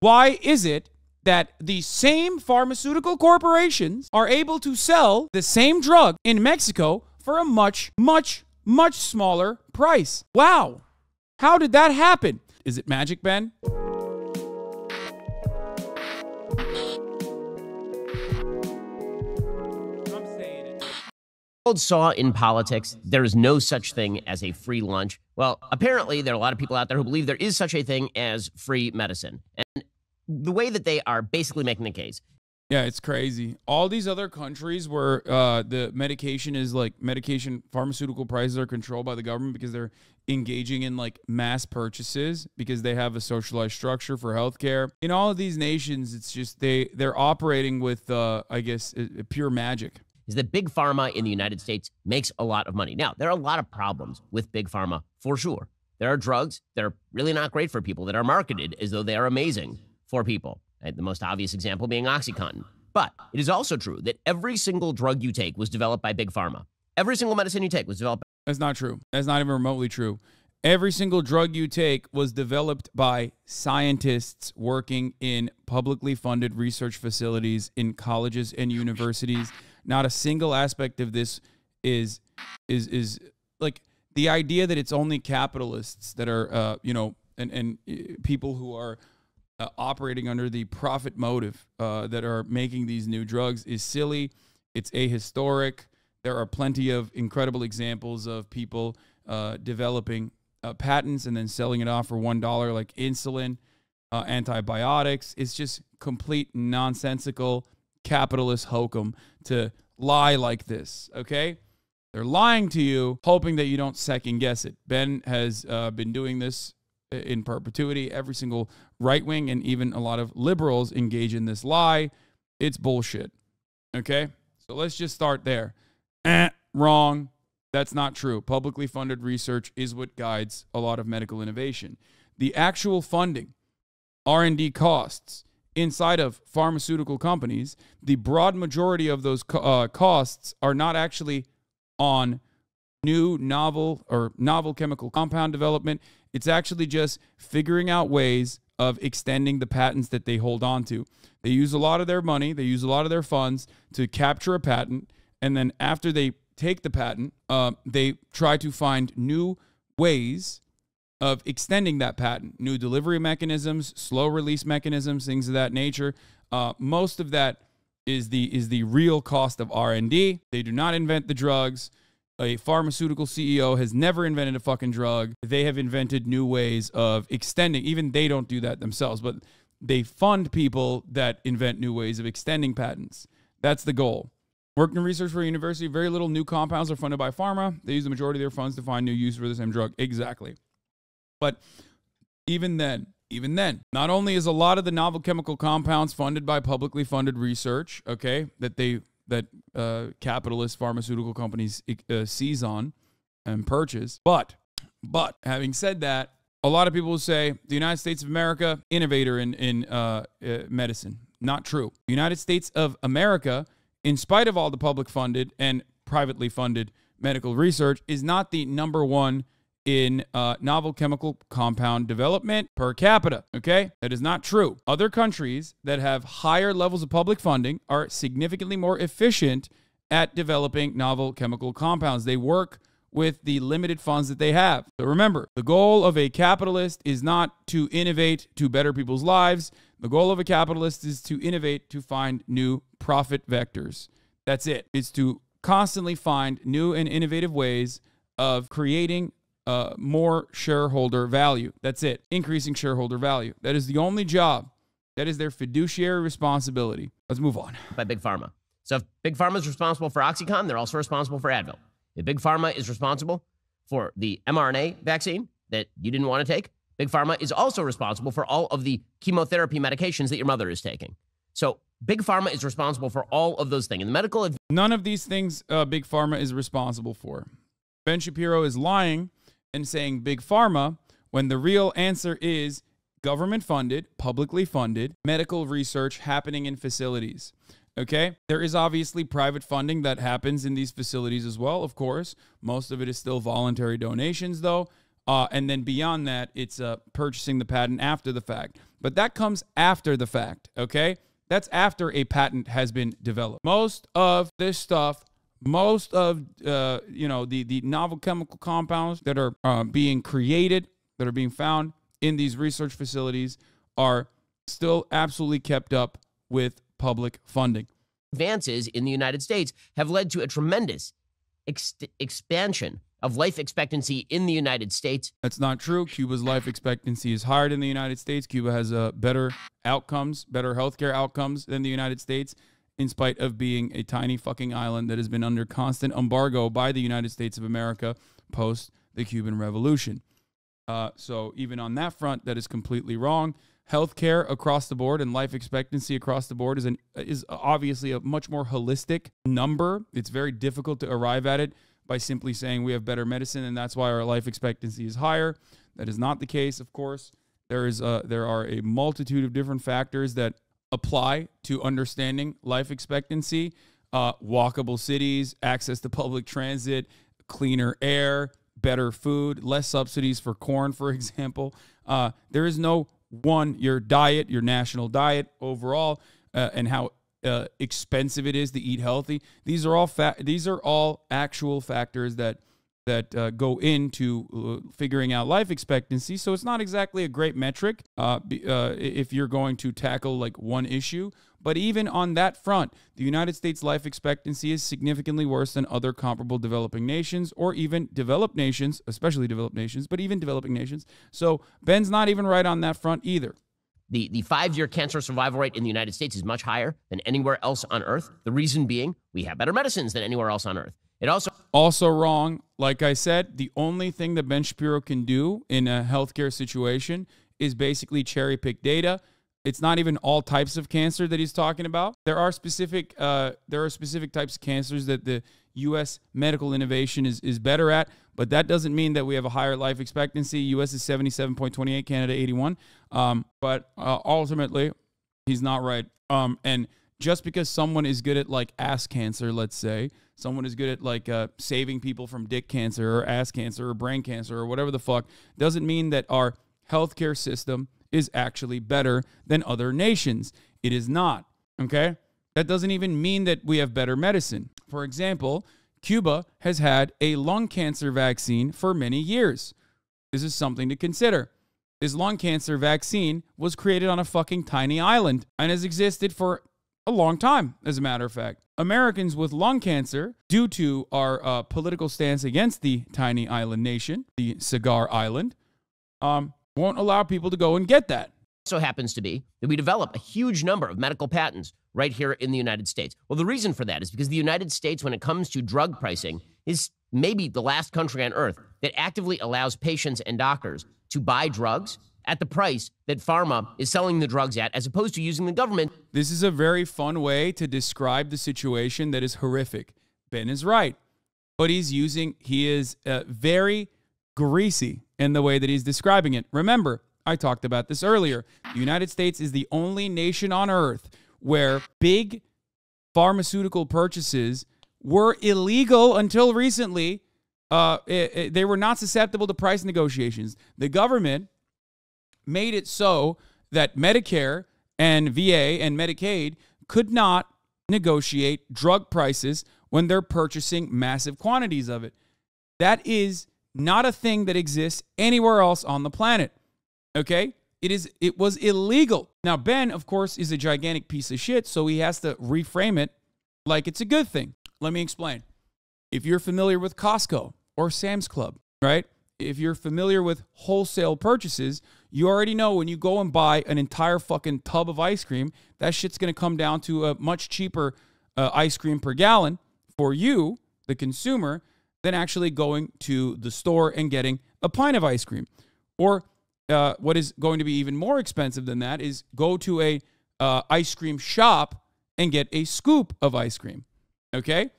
Why is it that the same pharmaceutical corporations are able to sell the same drug in Mexico for a much, much, much smaller price? Wow. How did that happen? Is it magic, Ben? saw in politics there is no such thing as a free lunch. Well, apparently there are a lot of people out there who believe there is such a thing as free medicine. And the way that they are basically making the case. Yeah, it's crazy. All these other countries where uh, the medication is like medication, pharmaceutical prices are controlled by the government because they're engaging in like mass purchases because they have a socialized structure for healthcare. In all of these nations, it's just they they're operating with, uh, I guess, pure magic is that big pharma in the United States makes a lot of money. Now, there are a lot of problems with big pharma for sure. There are drugs that are really not great for people that are marketed as though they are amazing for people. The most obvious example being Oxycontin. But it is also true that every single drug you take was developed by big pharma. Every single medicine you take was developed. That's not true. That's not even remotely true. Every single drug you take was developed by scientists working in publicly funded research facilities in colleges and universities not a single aspect of this is is is like the idea that it's only capitalists that are uh, you know and and uh, people who are uh, operating under the profit motive uh, that are making these new drugs is silly. It's ahistoric. There are plenty of incredible examples of people uh, developing uh, patents and then selling it off for one dollar, like insulin, uh, antibiotics. It's just complete nonsensical capitalist hokum to lie like this, okay? They're lying to you, hoping that you don't second guess it. Ben has uh, been doing this in perpetuity. Every single right wing and even a lot of liberals engage in this lie. It's bullshit, okay? So let's just start there. Eh, wrong. That's not true. Publicly funded research is what guides a lot of medical innovation. The actual funding, R&D costs, inside of pharmaceutical companies, the broad majority of those uh, costs are not actually on new novel or novel chemical compound development. It's actually just figuring out ways of extending the patents that they hold on to. They use a lot of their money, they use a lot of their funds to capture a patent. And then after they take the patent, uh, they try to find new ways of extending that patent, new delivery mechanisms, slow release mechanisms, things of that nature. Uh, most of that is the is the real cost of R and D. They do not invent the drugs. A pharmaceutical CEO has never invented a fucking drug. They have invented new ways of extending. Even they don't do that themselves, but they fund people that invent new ways of extending patents. That's the goal. Working in research for a university, very little new compounds are funded by pharma. They use the majority of their funds to find new use for the same drug. Exactly. But even then, even then, not only is a lot of the novel chemical compounds funded by publicly funded research, okay, that they that uh, capitalist pharmaceutical companies uh, seize on and purchase, but but having said that, a lot of people will say the United States of America innovator in in uh, uh medicine. Not true. United States of America, in spite of all the public funded and privately funded medical research, is not the number one in uh, novel chemical compound development per capita. Okay, that is not true. Other countries that have higher levels of public funding are significantly more efficient at developing novel chemical compounds. They work with the limited funds that they have. So remember, the goal of a capitalist is not to innovate to better people's lives. The goal of a capitalist is to innovate to find new profit vectors. That's it. It's to constantly find new and innovative ways of creating uh, more shareholder value. That's it. Increasing shareholder value. That is the only job. That is their fiduciary responsibility. Let's move on. By Big Pharma. So if Big Pharma is responsible for Oxycontin, they're also responsible for Advil. If Big Pharma is responsible for the mRNA vaccine that you didn't want to take, Big Pharma is also responsible for all of the chemotherapy medications that your mother is taking. So Big Pharma is responsible for all of those things. And the medical none of these things uh, Big Pharma is responsible for. Ben Shapiro is lying and saying big pharma when the real answer is government funded, publicly funded medical research happening in facilities. Okay. There is obviously private funding that happens in these facilities as well, of course. Most of it is still voluntary donations, though. Uh, and then beyond that, it's uh, purchasing the patent after the fact. But that comes after the fact, okay? That's after a patent has been developed. Most of this stuff, most of uh, you know the the novel chemical compounds that are uh, being created, that are being found in these research facilities, are still absolutely kept up with public funding. Advances in the United States have led to a tremendous ex- expansion of life expectancy in the United States. That's not true. Cuba's life expectancy is higher than the United States. Cuba has uh, better outcomes, better healthcare outcomes than the United States, in spite of being a tiny fucking island that has been under constant embargo by the United States of America post the Cuban Revolution. Uh, so even on that front, that is completely wrong. Healthcare across the board and life expectancy across the board is an is obviously a much more holistic number. It's very difficult to arrive at it by simply saying we have better medicine and that's why our life expectancy is higher. That is not the case, of course. There is a, there are a multitude of different factors that apply to understanding life expectancy. Uh, walkable cities, access to public transit, cleaner air, better food, less subsidies for corn, for example. Uh, there is no one, your diet, your national diet overall, uh, and how uh, expensive it is to eat healthy. These are all fa- these are all actual factors that that uh, go into uh, figuring out life expectancy. So it's not exactly a great metric uh, uh, if you're going to tackle like one issue. But even on that front, the United States life expectancy is significantly worse than other comparable developing nations or even developed nations, especially developed nations, but even developing nations. So Ben's not even right on that front either. The, the five year cancer survival rate in the United States is much higher than anywhere else on earth. The reason being, we have better medicines than anywhere else on earth. It also also wrong. Like I said, the only thing that Ben Shapiro can do in a healthcare situation is basically cherry pick data. It's not even all types of cancer that he's talking about. There are specific uh, there are specific types of cancers that the U.S. medical innovation is is better at, but that doesn't mean that we have a higher life expectancy. U.S. is seventy seven point twenty eight, Canada eighty one. Um, but uh, ultimately, he's not right. Um, and just because someone is good at like ass cancer, let's say, someone is good at like uh, saving people from dick cancer or ass cancer or brain cancer or whatever the fuck, doesn't mean that our healthcare system is actually better than other nations. It is not. Okay? That doesn't even mean that we have better medicine. For example, Cuba has had a lung cancer vaccine for many years. This is something to consider. This lung cancer vaccine was created on a fucking tiny island and has existed for a long time, as a matter of fact. Americans with lung cancer, due to our uh, political stance against the tiny island nation, the cigar island, um, won't allow people to go and get that. So happens to be that we develop a huge number of medical patents right here in the United States. Well, the reason for that is because the United States, when it comes to drug pricing, is maybe the last country on earth that actively allows patients and doctors to buy drugs at the price that pharma is selling the drugs at, as opposed to using the government. This is a very fun way to describe the situation that is horrific. Ben is right, but he's using, he is uh, very greasy in the way that he's describing it. Remember, I talked about this earlier. The United States is the only nation on earth where big pharmaceutical purchases were illegal until recently. Uh, it, it, they were not susceptible to price negotiations. The government made it so that Medicare and VA and Medicaid could not negotiate drug prices when they're purchasing massive quantities of it. That is not a thing that exists anywhere else on the planet. Okay? It is it was illegal. Now Ben, of course, is a gigantic piece of shit, so he has to reframe it like it's a good thing. Let me explain. If you're familiar with Costco or Sam's Club, right? If you're familiar with wholesale purchases, you already know when you go and buy an entire fucking tub of ice cream, that shit's going to come down to a much cheaper uh, ice cream per gallon for you, the consumer, than actually going to the store and getting a pint of ice cream. Or uh, what is going to be even more expensive than that is go to a uh, ice cream shop and get a scoop of ice cream. Okay,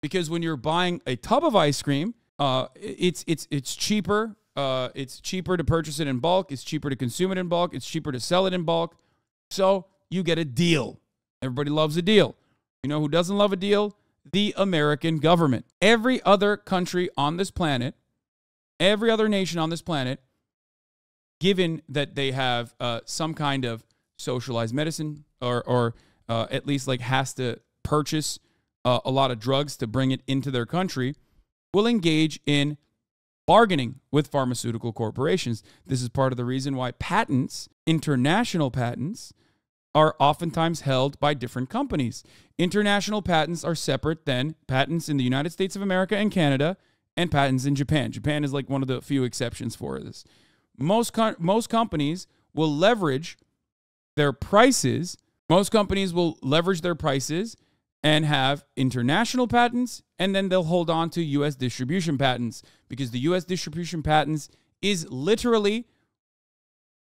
because when you're buying a tub of ice cream, uh, it's it's it's cheaper. Uh, it's cheaper to purchase it in bulk. It's cheaper to consume it in bulk. It's cheaper to sell it in bulk. So you get a deal. Everybody loves a deal. You know who doesn't love a deal? the American government. Every other country on this planet every other nation on this planet, given that they have uh, some kind of socialized medicine or, or uh, at least like has to purchase uh, a lot of drugs to bring it into their country, will engage in bargaining with pharmaceutical corporations. This is part of the reason why patents, international patents, are oftentimes held by different companies. International patents are separate than patents in the United States of America and Canada and patents in Japan. Japan is like one of the few exceptions for this. Most com- most companies will leverage their prices. Most companies will leverage their prices and have international patents and then they'll hold on to US distribution patents because the US distribution patents is literally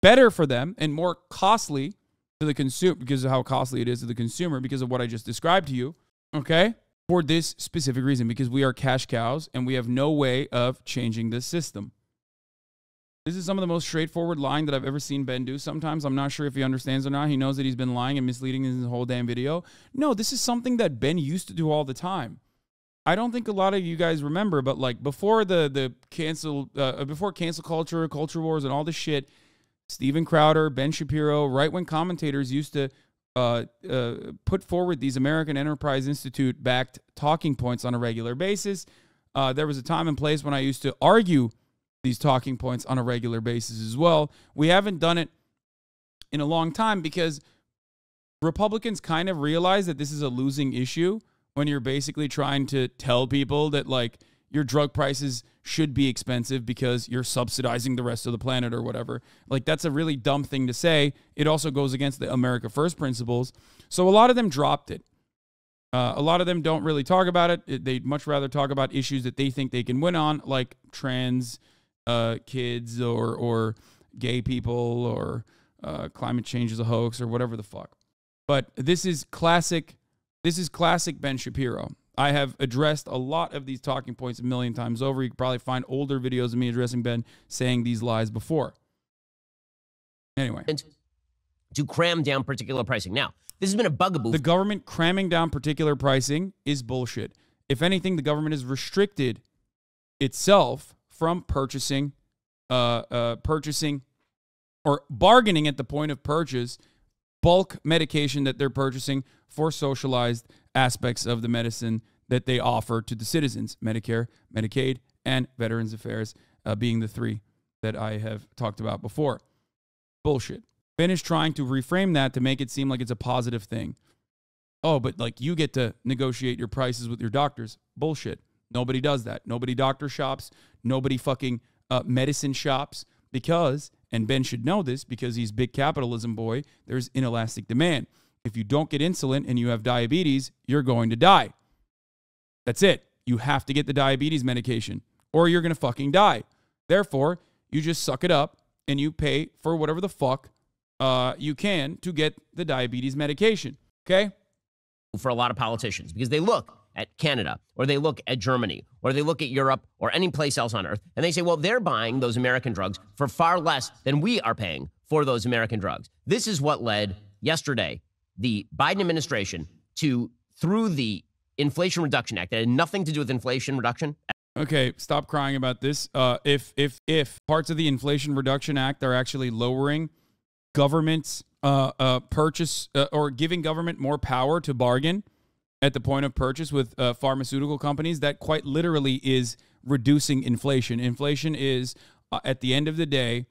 better for them and more costly to the consumer because of how costly it is to the consumer because of what I just described to you. Okay? For this specific reason, because we are cash cows and we have no way of changing this system. This is some of the most straightforward lying that I've ever seen Ben do. Sometimes I'm not sure if he understands or not. He knows that he's been lying and misleading in his whole damn video. No, this is something that Ben used to do all the time. I don't think a lot of you guys remember, but like before the the cancel uh, before cancel culture, culture wars, and all this shit, Steven Crowder, Ben Shapiro, right wing commentators used to uh, uh, put forward these American Enterprise Institute backed talking points on a regular basis. Uh, there was a time and place when I used to argue these talking points on a regular basis as well. We haven't done it in a long time because Republicans kind of realize that this is a losing issue when you're basically trying to tell people that, like, your drug prices should be expensive because you're subsidizing the rest of the planet or whatever. Like that's a really dumb thing to say. It also goes against the America First principles. So a lot of them dropped it. Uh, a lot of them don't really talk about it. They'd much rather talk about issues that they think they can win on, like trans uh, kids or or gay people or uh, climate change is a hoax or whatever the fuck. But this is classic. This is classic Ben Shapiro. I have addressed a lot of these talking points a million times over. You can probably find older videos of me addressing Ben saying these lies before. Anyway. To cram down particular pricing. Now, this has been a bugaboo. The government cramming down particular pricing is bullshit. If anything, the government has restricted itself from purchasing, uh, uh, purchasing or bargaining at the point of purchase bulk medication that they're purchasing for socialized aspects of the medicine that they offer to the citizens Medicare, Medicaid, and Veterans Affairs, uh, being the three that I have talked about before. Bullshit. Ben is trying to reframe that to make it seem like it's a positive thing. Oh, but like you get to negotiate your prices with your doctors. Bullshit. Nobody does that. Nobody doctor shops. Nobody fucking uh, medicine shops because, and Ben should know this because he's big capitalism boy, there's inelastic demand. If you don't get insulin and you have diabetes, you're going to die. That's it. You have to get the diabetes medication or you're going to fucking die. Therefore, you just suck it up and you pay for whatever the fuck uh, you can to get the diabetes medication. Okay? For a lot of politicians because they look at Canada or they look at Germany or they look at Europe or any place else on earth and they say, well, they're buying those American drugs for far less than we are paying for those American drugs. This is what led yesterday the Biden administration to, through the Inflation Reduction Act, that had nothing to do with inflation reduction. Okay, stop crying about this. Uh, if if if parts of the Inflation Reduction Act are actually lowering government's uh, uh, purchase uh, or giving government more power to bargain at the point of purchase with uh, pharmaceutical companies, that quite literally is reducing inflation. Inflation is, uh, at the end of the day,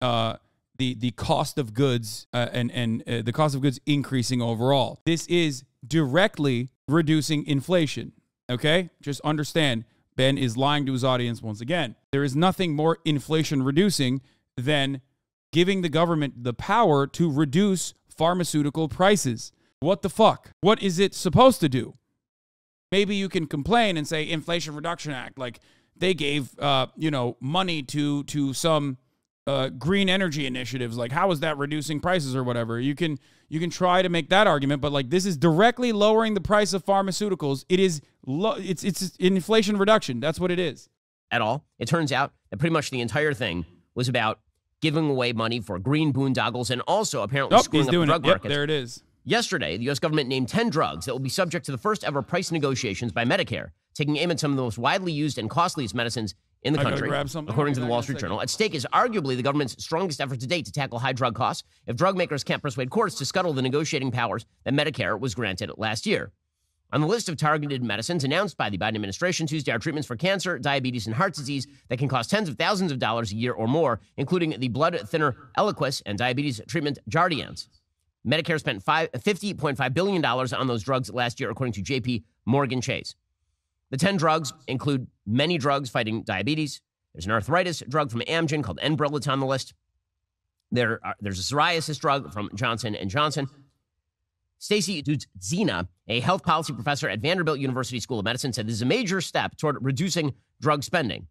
uh, the the cost of goods uh, and and uh, the cost of goods increasing overall. This is directly reducing inflation. Okay, just understand. Ben is lying to his audience once again. There is nothing more inflation reducing than giving the government the power to reduce pharmaceutical prices. What the fuck? What is it supposed to do? Maybe you can complain and say Inflation Reduction Act, like they gave, uh, you know, money to to some uh, green energy initiatives. Like, how is that reducing prices or whatever? You can you can try to make that argument, but like this is directly lowering the price of pharmaceuticals. It is lo- it's it's inflation reduction. That's what it is. At all. It turns out that pretty much the entire thing was about giving away money for green boondoggles and also apparently Nope, screwing up the drug it. Yep, there it is. Yesterday, the U.S. government named 10 drugs that will be subject to the first ever price negotiations by Medicare, taking aim at some of the most widely used and costliest medicines in the I country, according to the Wall Street. Journal. At stake is arguably the government's strongest effort to date to tackle high drug costs if drug makers can't persuade courts to scuttle the negotiating powers that Medicare was granted last year. On the list of targeted medicines announced by the Biden administration Tuesday are treatments for cancer, diabetes, and heart disease that can cost tens of thousands of dollars a year or more, including the blood thinner Eliquis and diabetes treatment Jardiance. Medicare spent five- $50.5 billion on those drugs last year, according to JP Morgan Chase. The 10 drugs include many drugs fighting diabetes. There's an arthritis drug from Amgen called Enbrel that's on the list. There are, there's a psoriasis drug from Johnson & Johnson. Stacie Dusetzina, a health policy professor at Vanderbilt University School of Medicine, said this is a major step toward reducing drug spending.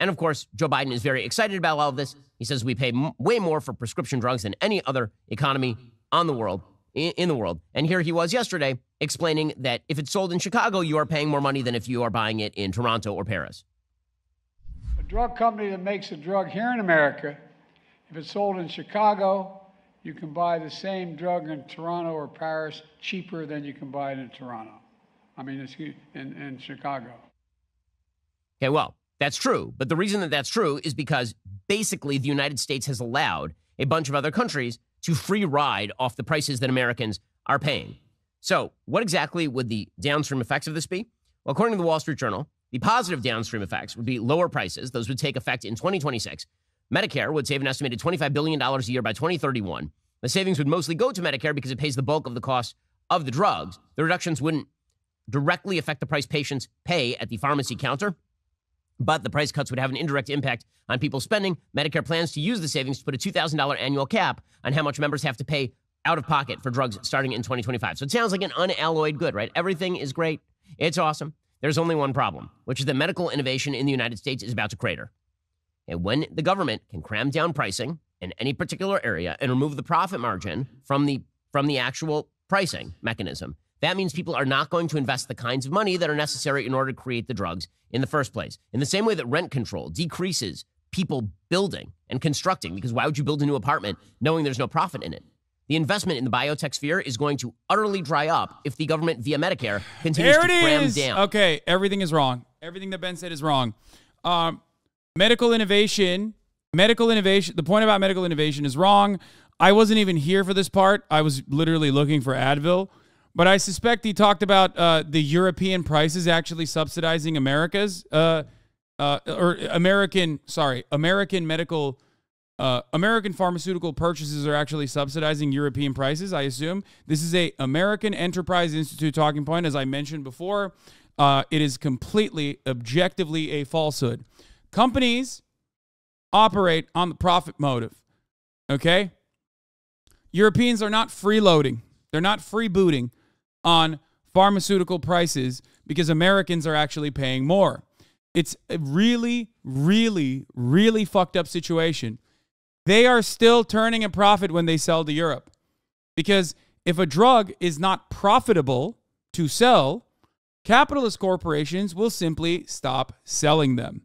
And of course, Joe Biden is very excited about all of this. He says we pay m- way more for prescription drugs than any other economy on the world in, the world. And here he was yesterday explaining that if it's sold in Chicago, you are paying more money than if you are buying it in Toronto or Paris. A drug company that makes a drug here in America, if it's sold in Chicago, you can buy the same drug in Toronto or Paris cheaper than you can buy it in Toronto. I mean, excuse, in, in Chicago. Okay, well, that's true. But the reason that that's true is because basically the United States has allowed a bunch of other countries to free ride off the prices that Americans are paying. So, what exactly would the downstream effects of this be? Well, according to the Wall Street Journal, the positive downstream effects would be lower prices. Those would take effect in 2026. Medicare would save an estimated $25 billion a year by 2031. The savings would mostly go to Medicare because it pays the bulk of the cost of the drugs. The reductions wouldn't directly affect the price patients pay at the pharmacy counter. But the price cuts would have an indirect impact on people's spending. Medicare plans to use the savings to put a $2,000 annual cap on how much members have to pay out of pocket for drugs starting in 2025. So it sounds like an unalloyed good, right? Everything is great. It's awesome. There's only one problem, which is that medical innovation in the United States is about to crater. And when the government can cram down pricing in any particular area and remove the profit margin from the from the actual pricing mechanism, that means people are not going to invest the kinds of money that are necessary in order to create the drugs in the first place. In the same way that rent control decreases people building and constructing, because why would you build a new apartment knowing there's no profit in it? The investment in the biotech sphere is going to utterly dry up if the government via Medicare continues There to it cram is. down. Okay, everything is wrong. Everything that Ben said is wrong. Um, medical innovation, medical innovation. The point about medical innovation is wrong. I wasn't even here for this part. I was literally looking for Advil, but I suspect he talked about uh, the European prices actually subsidizing America's uh, uh, or American. Sorry, American medical. Uh, American pharmaceutical purchases are actually subsidizing European prices. I assume this is a American Enterprise Institute talking point, as I mentioned before. Uh, it is completely, objectively a falsehood. Companies operate on the profit motive. Okay, Europeans are not freeloading; they're not freebooting on pharmaceutical prices because Americans are actually paying more. It's a really, really, really fucked up situation they are still turning a profit when they sell to Europe. Because if a drug is not profitable to sell, capitalist corporations will simply stop selling them.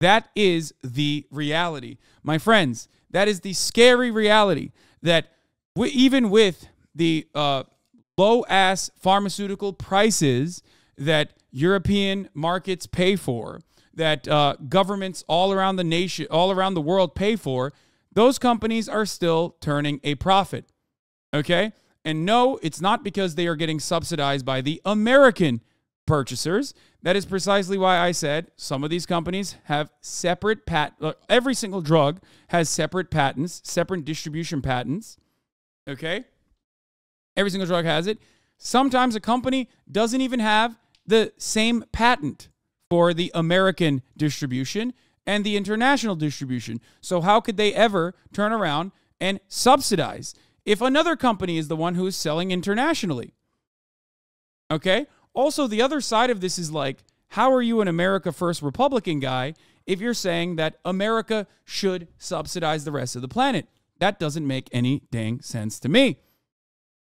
That is the reality. My friends, that is the scary reality that even with the uh, low ass pharmaceutical prices that European markets pay for, that uh, governments all around the nation, all around the world pay for, those companies are still turning a profit. Okay? And no, it's not because they are getting subsidized by the American purchasers. That is precisely why I said some of these companies have separate pat uh, every single drug has separate patents, separate distribution patents. Okay? Every single drug has it. Sometimes a company doesn't even have the same patent for the American distribution and the international distribution. So, how could they ever turn around and subsidize if another company is the one who is selling internationally? Okay. Also, the other side of this is like, how are you an America First Republican guy if you're saying that America should subsidize the rest of the planet? That doesn't make any dang sense to me.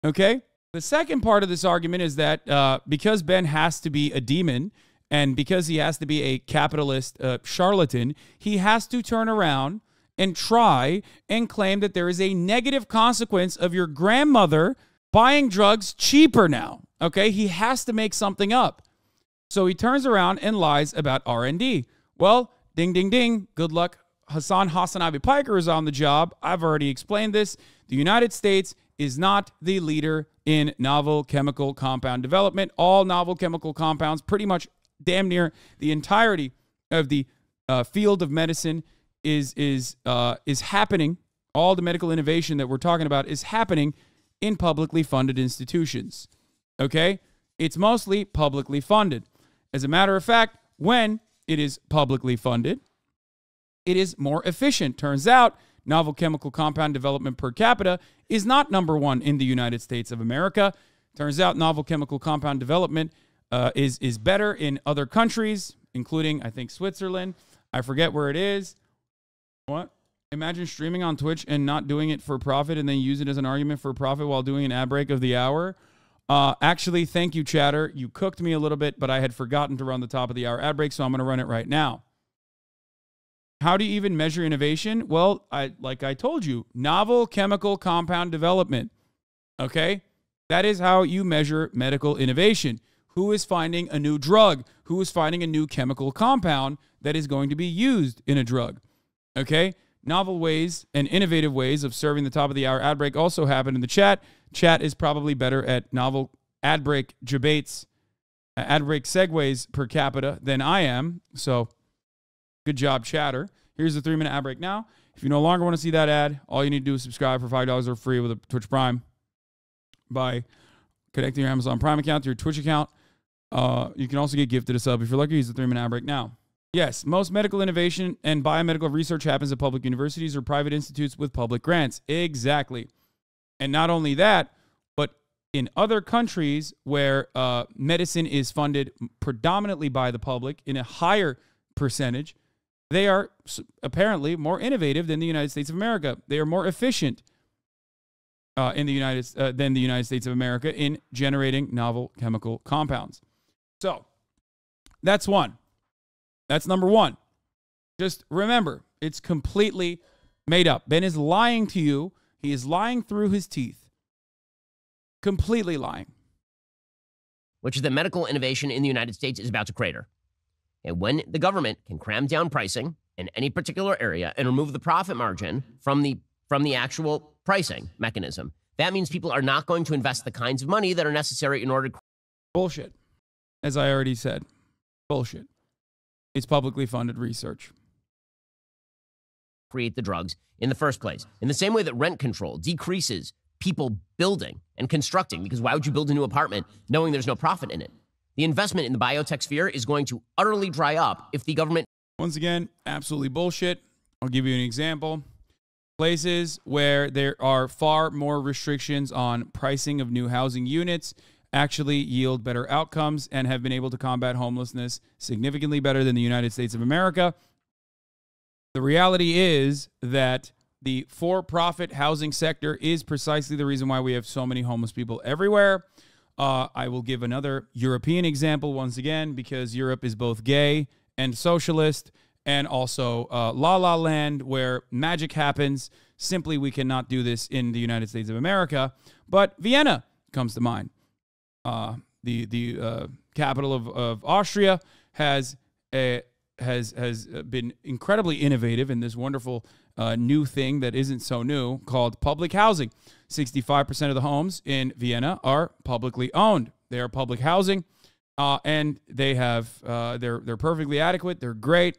Okay. The second part of this argument is that uh, because Ben has to be a demon, and because he has to be a capitalist uh, charlatan, he has to turn around and try and claim that there is a negative consequence of your grandmother buying drugs cheaper now. Okay, he has to make something up. So he turns around and lies about R&D. Well, Ding, ding, ding. Good luck. Hasan Hasanabi Piker is on the job. I've already explained this. The United States is not the leader in novel chemical compound development. All novel chemical compounds, pretty much damn near the entirety of the uh, field of medicine, is is uh, is happening. All the medical innovation that we're talking about is happening in publicly funded institutions. Okay, it's mostly publicly funded. As a matter of fact, when it is publicly funded, it is more efficient. Turns out, novel chemical compound development per capita is not number one in the United States of America. Turns out, novel chemical compound development uh, is is better in other countries, including I think Switzerland. I forget where it is. What? Imagine streaming on Twitch and not doing it for profit, and then use it as an argument for profit while doing an ad break of the hour. Uh, actually, thank you, Chatter. You cooked me a little bit, but I had forgotten to run the top of the hour ad break, so I'm going to run it right now. How do you even measure innovation? Well, I like I told you, novel chemical compound development. Okay? That is how you measure medical innovation. Who is finding a new drug? Who is finding a new chemical compound that is going to be used in a drug? Okay? Novel ways and innovative ways of serving the top of the hour ad break also happen in the chat. Chat is probably better at novel ad break debates, ad break segues per capita than I am. So Good job, chatter. Here's the three minute ad break now. If you no longer want to see that ad, all you need to do is subscribe for $5 or free with a Twitch Prime by connecting your Amazon Prime account to your Twitch account. Uh, you can also get gifted a sub if you're lucky. Use the three minute ad break now. Yes, most medical innovation and biomedical research happens at public universities or private institutes with public grants. Exactly. And not only that, but in other countries where uh, medicine is funded predominantly by the public in a higher percentage, they are apparently more innovative than the United States of America. They are more efficient uh, in the United uh, than the United States of America in generating novel chemical compounds. So that's one. That's number one. Just remember, it's completely made up. Ben is lying to you. He is lying through his teeth. Completely lying. Which is that medical innovation in the United States is about to crater. And when the government can cram down pricing in any particular area and remove the profit margin from the from the actual pricing mechanism, that means people are not going to invest the kinds of money that are necessary in order to bullshit. As I already said, bullshit. It's publicly funded research. Create the drugs in the first place. In the same way that rent control decreases people building and constructing, because why would you build a new apartment knowing there's no profit in it? The investment in the biotech sphere is going to utterly dry up if the government. Once again, absolutely bullshit. I'll give you an example. Places where there are far more restrictions on pricing of new housing units actually yield better outcomes and have been able to combat homelessness significantly better than the United States of America. The reality is that the for profit housing sector is precisely the reason why we have so many homeless people everywhere. Uh, I will give another European example once again because Europe is both gay and socialist and also uh, La La Land, where magic happens. Simply, we cannot do this in the United States of America. But Vienna comes to mind. Uh, the the uh, capital of, of Austria has a, has has been incredibly innovative in this wonderful uh, new thing that isn't so new called public housing. 65% of the homes in Vienna are publicly owned. They are public housing, uh, and they have uh, they're they're perfectly adequate. They're great,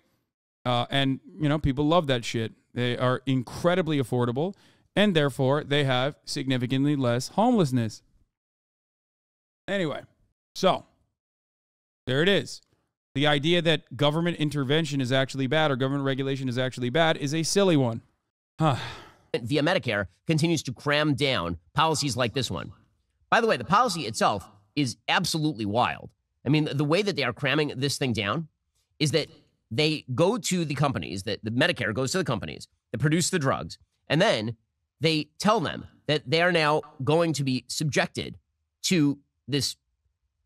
uh, and you know people love that shit. They are incredibly affordable, and therefore they have significantly less homelessness. Anyway, so there it is. The idea that government intervention is actually bad or government regulation is actually bad is a silly one. Via Medicare continues to cram down policies like this one. By the way, the policy itself is absolutely wild. I mean, the way that they are cramming this thing down is that they go to the companies, that the Medicare goes to the companies that produce the drugs, and then they tell them that they are now going to be subjected to this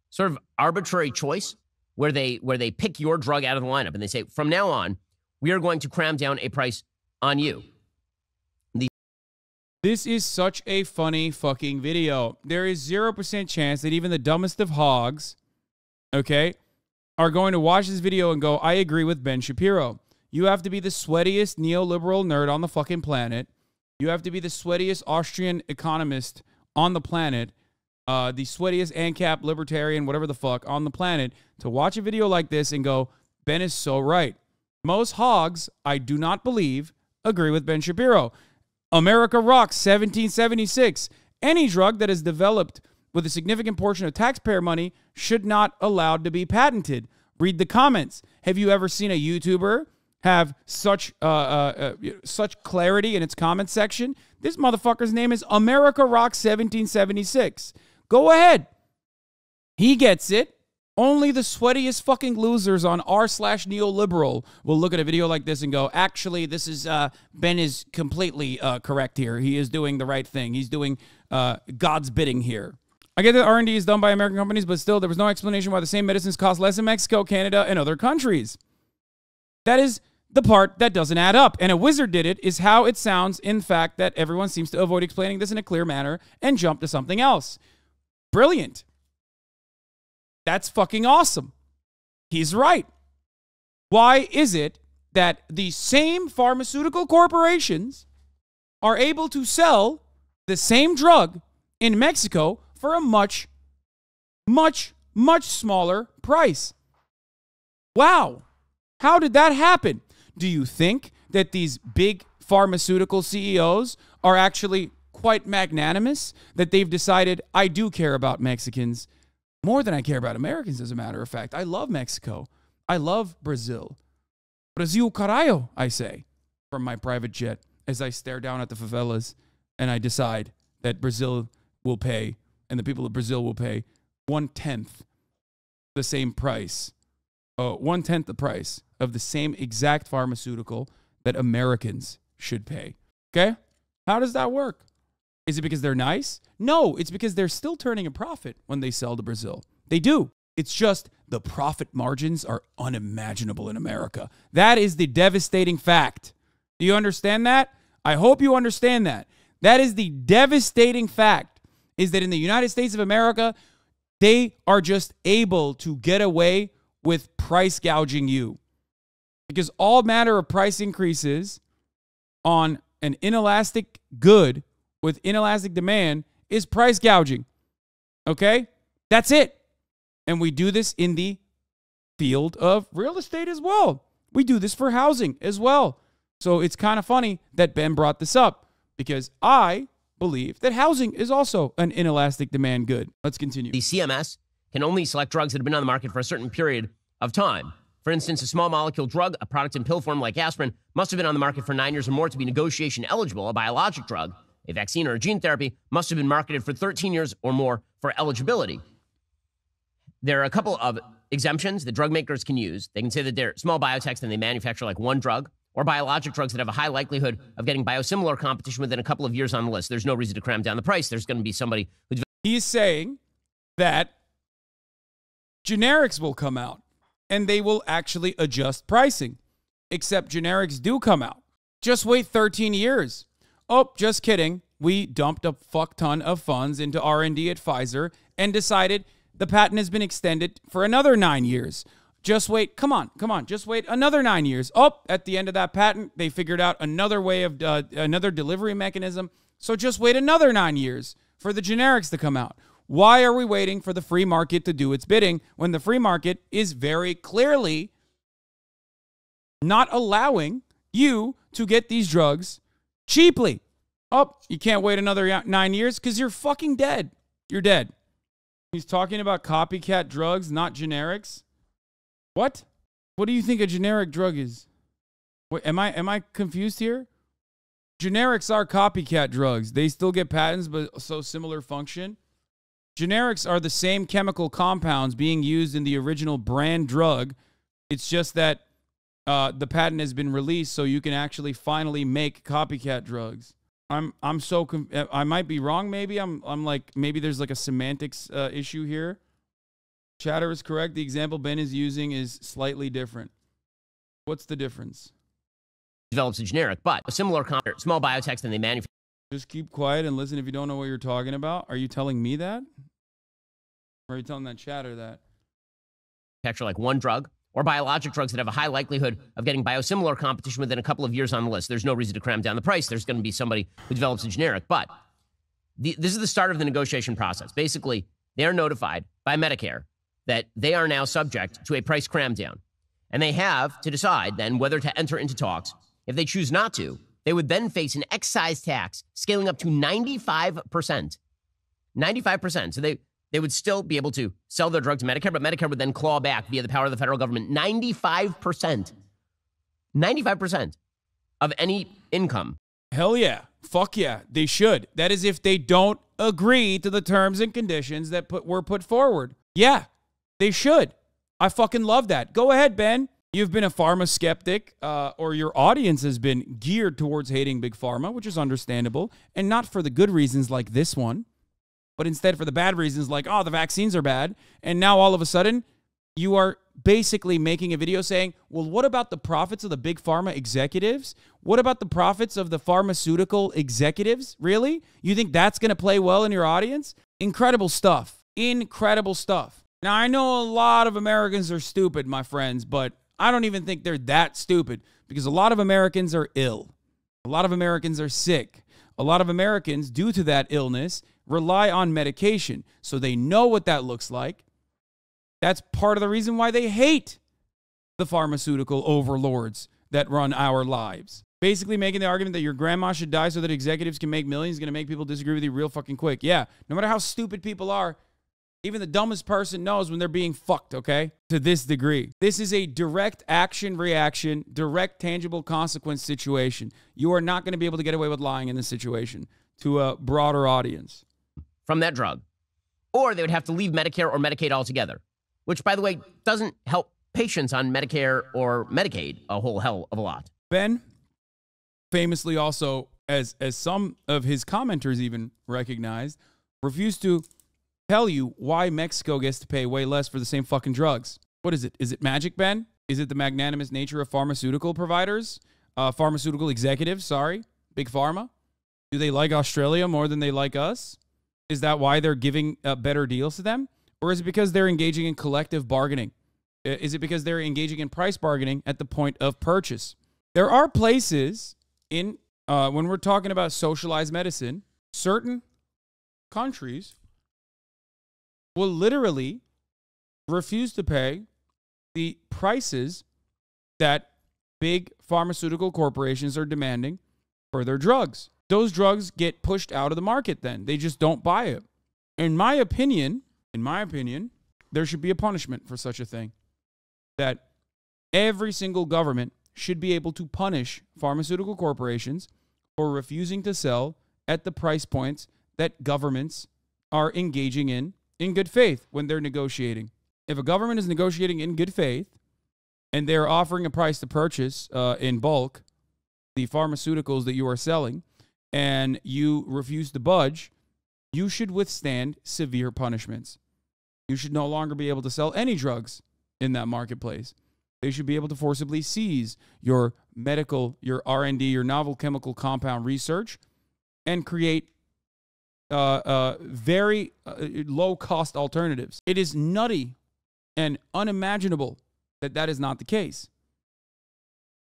sort of arbitrary choice where they where they pick your drug out of the lineup and they say from now on we are going to cram down a price on you The- this is such a funny fucking video. There is 0% chance that even the dumbest of hogs, okay, are going to watch this video and go, I agree with Ben Shapiro. You have to be the sweatiest neoliberal nerd on the fucking planet. You have to be the sweatiest Austrian economist on the planet, uh, the sweatiest ANCAP libertarian, whatever the fuck, on the planet to watch a video like this and go, Ben is so right. Most hogs, I do not believe, agree with Ben Shapiro. America rocks 1776. Any drug that is developed with a significant portion of taxpayer money should not allowed to be patented. Read the comments. Have you ever seen a YouTuber have such uh, uh, uh, such clarity in its comment section? This motherfucker's name is America Rock 1776. Go ahead. He gets it. Only the sweatiest fucking losers on r slash neoliberal will look at a video like this and go, actually, this is uh, Ben is completely uh, correct here. He is doing the right thing. He's doing uh, God's bidding here. I get that R&D is done by American companies, but still, there was no explanation why the same medicines cost less in Mexico, Canada, and other countries. That is the part that doesn't add up. And a wizard did it is how it sounds, in fact, that everyone seems to avoid explaining this in a clear manner and jump to something else. Brilliant. That's fucking awesome. He's right. Why is it that the same pharmaceutical corporations are able to sell the same drug in Mexico for a much, much, much smaller price? Wow. How did that happen? Do you think that these big pharmaceutical CEOs are actually quite magnanimous? That they've decided, I do care about Mexicans more than I care about Americans, as a matter of fact. I love Mexico. I love Brazil. Brazil carajo, I say from my private jet as I stare down at the favelas and I decide that Brazil will pay and the people of Brazil will pay one tenth the same price, uh, one tenth the price of the same exact pharmaceutical that Americans should pay. Okay? How does that work? Is it because they're nice? No, it's because they're still turning a profit when they sell to Brazil. They do. It's just the profit margins are unimaginable in America. That is the devastating fact. Do you understand that? I hope you understand that. That is the devastating fact is that in the United States of America, they are just able to get away with price gouging you. Because all matter of price increases on an inelastic good with inelastic demand is price gouging. Okay? That's it. And we do this in the field of real estate as well. We do this for housing as well. So it's kind of funny that Ben brought this up because I believe that housing is also an inelastic demand good. Let's continue. The CMS can only select drugs that have been on the market for a certain period of time. For instance, a small molecule drug, a product in pill form like aspirin, must have been on the market for nine years or more to be negotiation eligible. A biologic drug a vaccine or a gene therapy must have been marketed for 13 years or more for eligibility. There are a couple of exemptions that drug makers can use. They can say that they're small biotechs and they manufacture like one drug, or biologic drugs that have a high likelihood of getting biosimilar competition within a couple of years on the list. There's no reason to cram down the price. There's going to be somebody who's. He's saying that generics will come out and they will actually adjust pricing, except generics do come out. Just wait 13 years. Oh, just kidding. We dumped a fuck ton of funds into R&D at Pfizer and decided the patent has been extended for another 9 years. Just wait. Come on. Come on. Just wait another 9 years. Oh, at the end of that patent, they figured out another way of uh, another delivery mechanism. So just wait another 9 years for the generics to come out. Why are we waiting for the free market to do its bidding when the free market is very clearly not allowing you to get these drugs cheaply. Oh, you can't wait another nine years because you're fucking dead. You're dead. He's talking about copycat drugs, not generics. What? What do you think a generic drug is? Wait, am I am I confused here? Generics are copycat drugs. They still get patents, but so similar function. Generics are the same chemical compounds being used in the original brand drug. It's just that uh, the patent has been released so you can actually finally make copycat drugs. I'm I'm so I might be wrong. Maybe I'm I'm like maybe there's like a semantics uh, issue here. Chatter is correct. The example Ben is using is slightly different. What's the difference? Develops a generic, but a similar compound, small biotechs, and they manufacture. Just keep quiet and listen if you don't know what you're talking about. Are you telling me that? Or are you telling that chatter that? Manufacture like one drug or biologic drugs that have a high likelihood of getting biosimilar competition within a couple of years on the list. There's no reason to cram down the price. There's going to be somebody who develops a generic. But the, this is the start of the negotiation process. Basically, they are notified by Medicare that they are now subject to a price cram down. And they have to decide then whether to enter into talks. If they choose not to, they would then face an excise tax scaling up to 95%. 95%. So they, they would still be able to sell their drug to Medicare, but Medicare would then claw back via the power of the federal government 95%. 95% of any income. Hell yeah. Fuck yeah. They should. That is if they don't agree to the terms and conditions that put, were put forward. Yeah, they should. I fucking love that. Go ahead, Ben. You've been a pharma skeptic, uh, or your audience has been geared towards hating big pharma, which is understandable, and not for the good reasons like this one but instead for the bad reasons like, oh, the vaccines are bad. And now all of a sudden, you are basically making a video saying, well, what about the profits of the big pharma executives? What about the profits of the pharmaceutical executives? Really? You think that's going to play well in your audience? Incredible stuff. Incredible stuff. Now, I know a lot of Americans are stupid, my friends, but I don't even think they're that stupid because a lot of Americans are ill. A lot of Americans are sick. A lot of Americans, due to that illness, rely on medication. So they know what that looks like. That's part of the reason why they hate the pharmaceutical overlords that run our lives. Basically, making the argument that your grandma should die so that executives can make millions is going to make people disagree with you real fucking quick. Yeah, no matter how stupid people are, even the dumbest person knows when they're being fucked, okay? To this degree. This is a direct action reaction, direct tangible consequence situation. You are not going to be able to get away with lying in this situation to a broader audience from that drug, or they would have to leave Medicare or Medicaid altogether, which, by the way, doesn't help patients on Medicare or Medicaid a whole hell of a lot. Ben, famously also, as, as some of his commenters even recognized, refused to tell you why Mexico gets to pay way less for the same fucking drugs. What is it? Is it magic, Ben? Is it the magnanimous nature of pharmaceutical providers? Uh, pharmaceutical executives, sorry, big pharma? Do they like Australia more than they like us? Is that why they're giving uh, better deals to them? Or is it because they're engaging in collective bargaining? Is it because they're engaging in price bargaining at the point of purchase? There are places in, uh, when we're talking about socialized medicine, certain countries will literally refuse to pay the prices that big pharmaceutical corporations are demanding for their drugs those drugs get pushed out of the market then. They just don't buy it. In my opinion, in my opinion, there should be a punishment for such a thing. That every single government should be able to punish pharmaceutical corporations for refusing to sell at the price points that governments are engaging in in good faith when they're negotiating. If a government is negotiating in good faith and they're offering a price to purchase uh, in bulk the pharmaceuticals that you are selling, and you refuse to budge, you should withstand severe punishments. You should no longer be able to sell any drugs in that marketplace. They should be able to forcibly seize your medical, your R&D, your novel chemical compound research and create uh, uh, very uh, low cost alternatives. It is nutty and unimaginable that that is not the case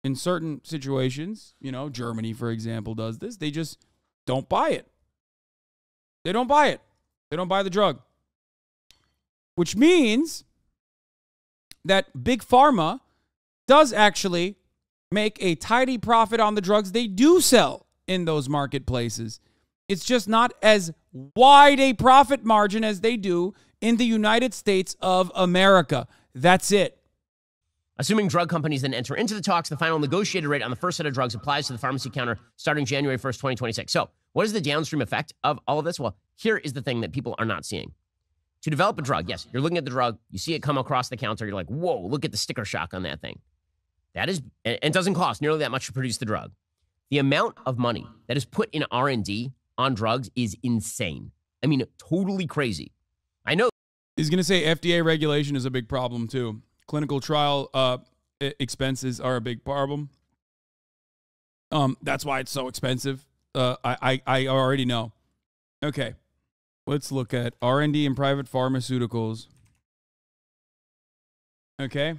in certain situations, you know, Germany, for example, does this. They just don't buy it. They don't buy it. They don't buy the drug. Which means that Big Pharma does actually make a tidy profit on the drugs they do sell in those marketplaces. It's just not as wide a profit margin as they do in the United States of America. That's it. Assuming drug companies then enter into the talks, the final negotiated rate on the first set of drugs applies to the pharmacy counter starting January 1st, 2026. So, what is the downstream effect of all of this? Well, here is the thing that people are not seeing. To develop a drug, yes, you're looking at the drug, you see it come across the counter, you're like, whoa, look at the sticker shock on that thing. That is, and it doesn't cost nearly that much to produce the drug. The amount of money that is put in R&D on drugs is insane. I mean, totally crazy. I know. He's going to say FDA regulation is a big problem too. Clinical trial uh, expenses are a big problem. Um, that's why it's so expensive. Uh, I, I, I already know. Okay, let's look at R and D and private pharmaceuticals. Okay,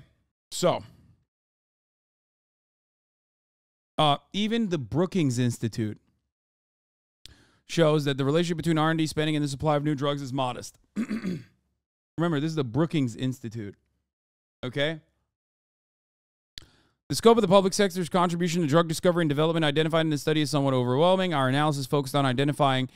So, uh, even the Brookings Institute shows that the relationship between R&D spending and the supply of new drugs is modest. Remember, this is the Brookings Institute. Okay? The scope of the public sector's contribution to drug discovery and development identified in the study is somewhat overwhelming. Our analysis focused on identifying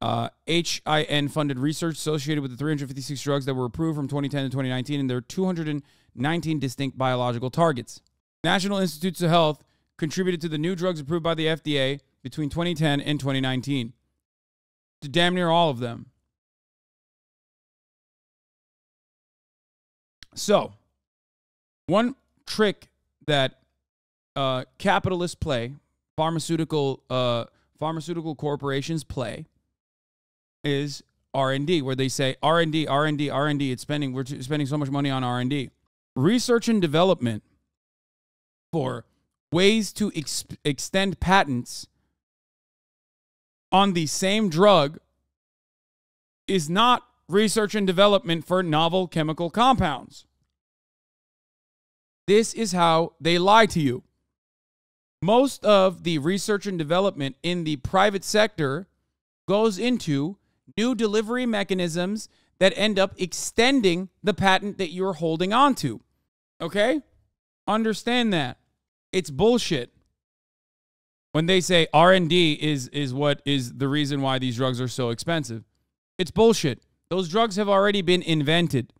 uh, HIN funded research associated with the 356 drugs that were approved from 2010 to 2019 and their 219 distinct biological targets. National Institutes of Health contributed to the new drugs approved by the FDA between 2010 and 2019. To damn near all of them. So, one trick that uh, capitalists play, pharmaceutical uh, pharmaceutical corporations play, is R and D, where they say R and D, R and D, R and D. It's spending we're spending so much money on R and D, research and development for ways to ex- extend patents on the same drug is not research and development for novel chemical compounds. This is how they lie to you. Most of the research and development in the private sector goes into new delivery mechanisms that end up extending the patent that you're holding on to. Okay? Understand that. It's bullshit. When they say R&D is is what is the reason why these drugs are so expensive. It's bullshit. Those drugs have already been invented.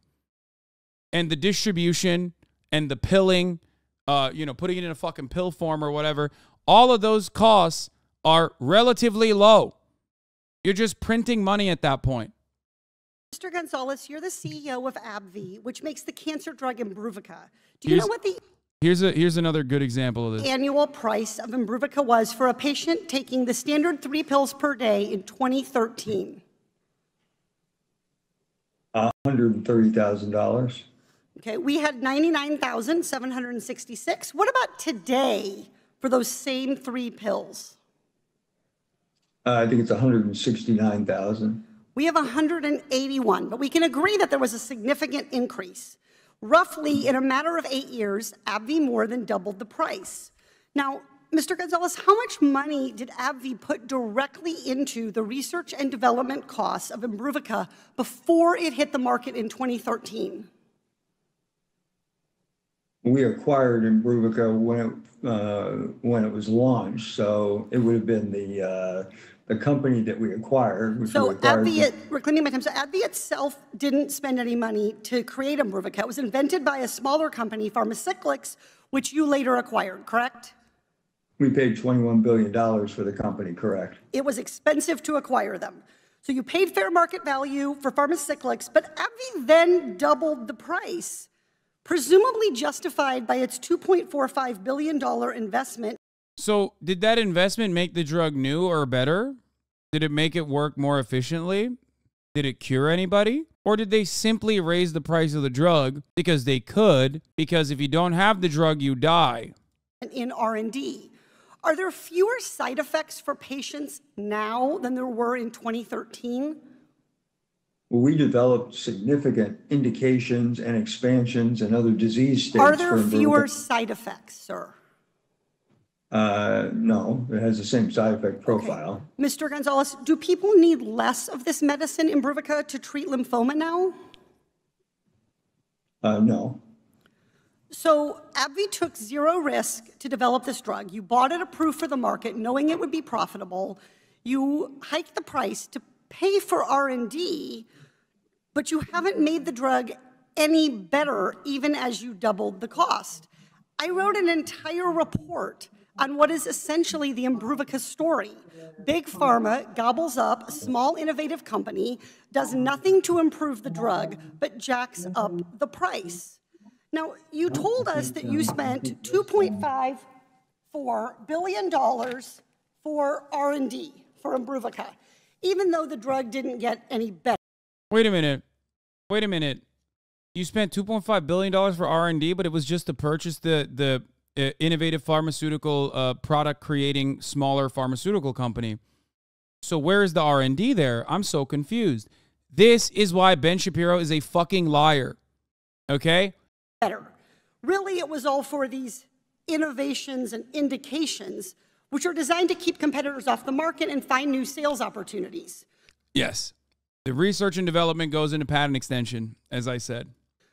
And the distribution and the pilling, uh, you know, putting it in a fucking pill form or whatever, all of those costs are relatively low. You're just printing money at that point. Mr. Gonzalez, you're the CEO of AbbVie, which makes the cancer drug Imbruvica. Do you here's, know what the Here's a here's another good example of this. Annual price of Imbruvica was for a patient taking the standard 3 pills per day in 2013. $130,000. Okay, we had 99,766. What about today for those same 3 pills? Uh, I think it's 169,000. We have 181, but we can agree that there was a significant increase. Roughly, in a matter of eight years, AbbVie more than doubled the price. Now, Mr. Gonzalez, how much money did AbbVie put directly into the research and development costs of Imbruvica before it hit the market in 2013? We acquired Imbruvica when it, uh, when it was launched, so it would have been the uh, the company that we acquired. Which so acquired AbbVie, reclaiming my time. So AbbVie itself didn't spend any money to create Imbruvica. It was invented by a smaller company, Pharmacyclics, which you later acquired. Correct? We paid $21 billion for the company, correct? It was expensive to acquire them. So you paid fair market value for Pharmacyclics, but AbbVie then doubled the price, presumably justified by its $2.45 billion investment so, did that investment make the drug new or better? Did it make it work more efficiently? Did it cure anybody? Or did they simply raise the price of the drug because they could because if you don't have the drug you die? In R&D. Are there fewer side effects for patients now than there were in 2013? Well, we developed significant indications and expansions and other disease states. Are there fewer side effects, sir? Uh, no, it has the same side effect profile. Mr. Gonzalez, do people need less of this medicine, Imbruvica, to treat lymphoma now? Uh, no. So AbbVie took zero risk to develop this drug. You bought it approved for the market, knowing it would be profitable. You hiked the price to pay for R&D, but you haven't made the drug any better, even as you doubled the cost. I wrote an entire report on what is essentially the Imbruvica story. Big Pharma gobbles up a small innovative company, does nothing to improve the drug, but jacks up the price. Now, you told us that you spent 2.54 billion dollars for R&D for Imbruvica, even though the drug didn't get any better. Wait a minute. Wait a minute. You spent 2.5 billion dollars for R&D, but it was just to purchase the the uh, innovative pharmaceutical uh, product creating smaller pharmaceutical company. So where is the R&D there? I'm so confused. This is why Ben Shapiro is a fucking liar. Okay? Better. Really, it was all for these innovations and indications, which are designed to keep competitors off the market and find new sales opportunities. Yes. The research and development goes into patent extension, as I said.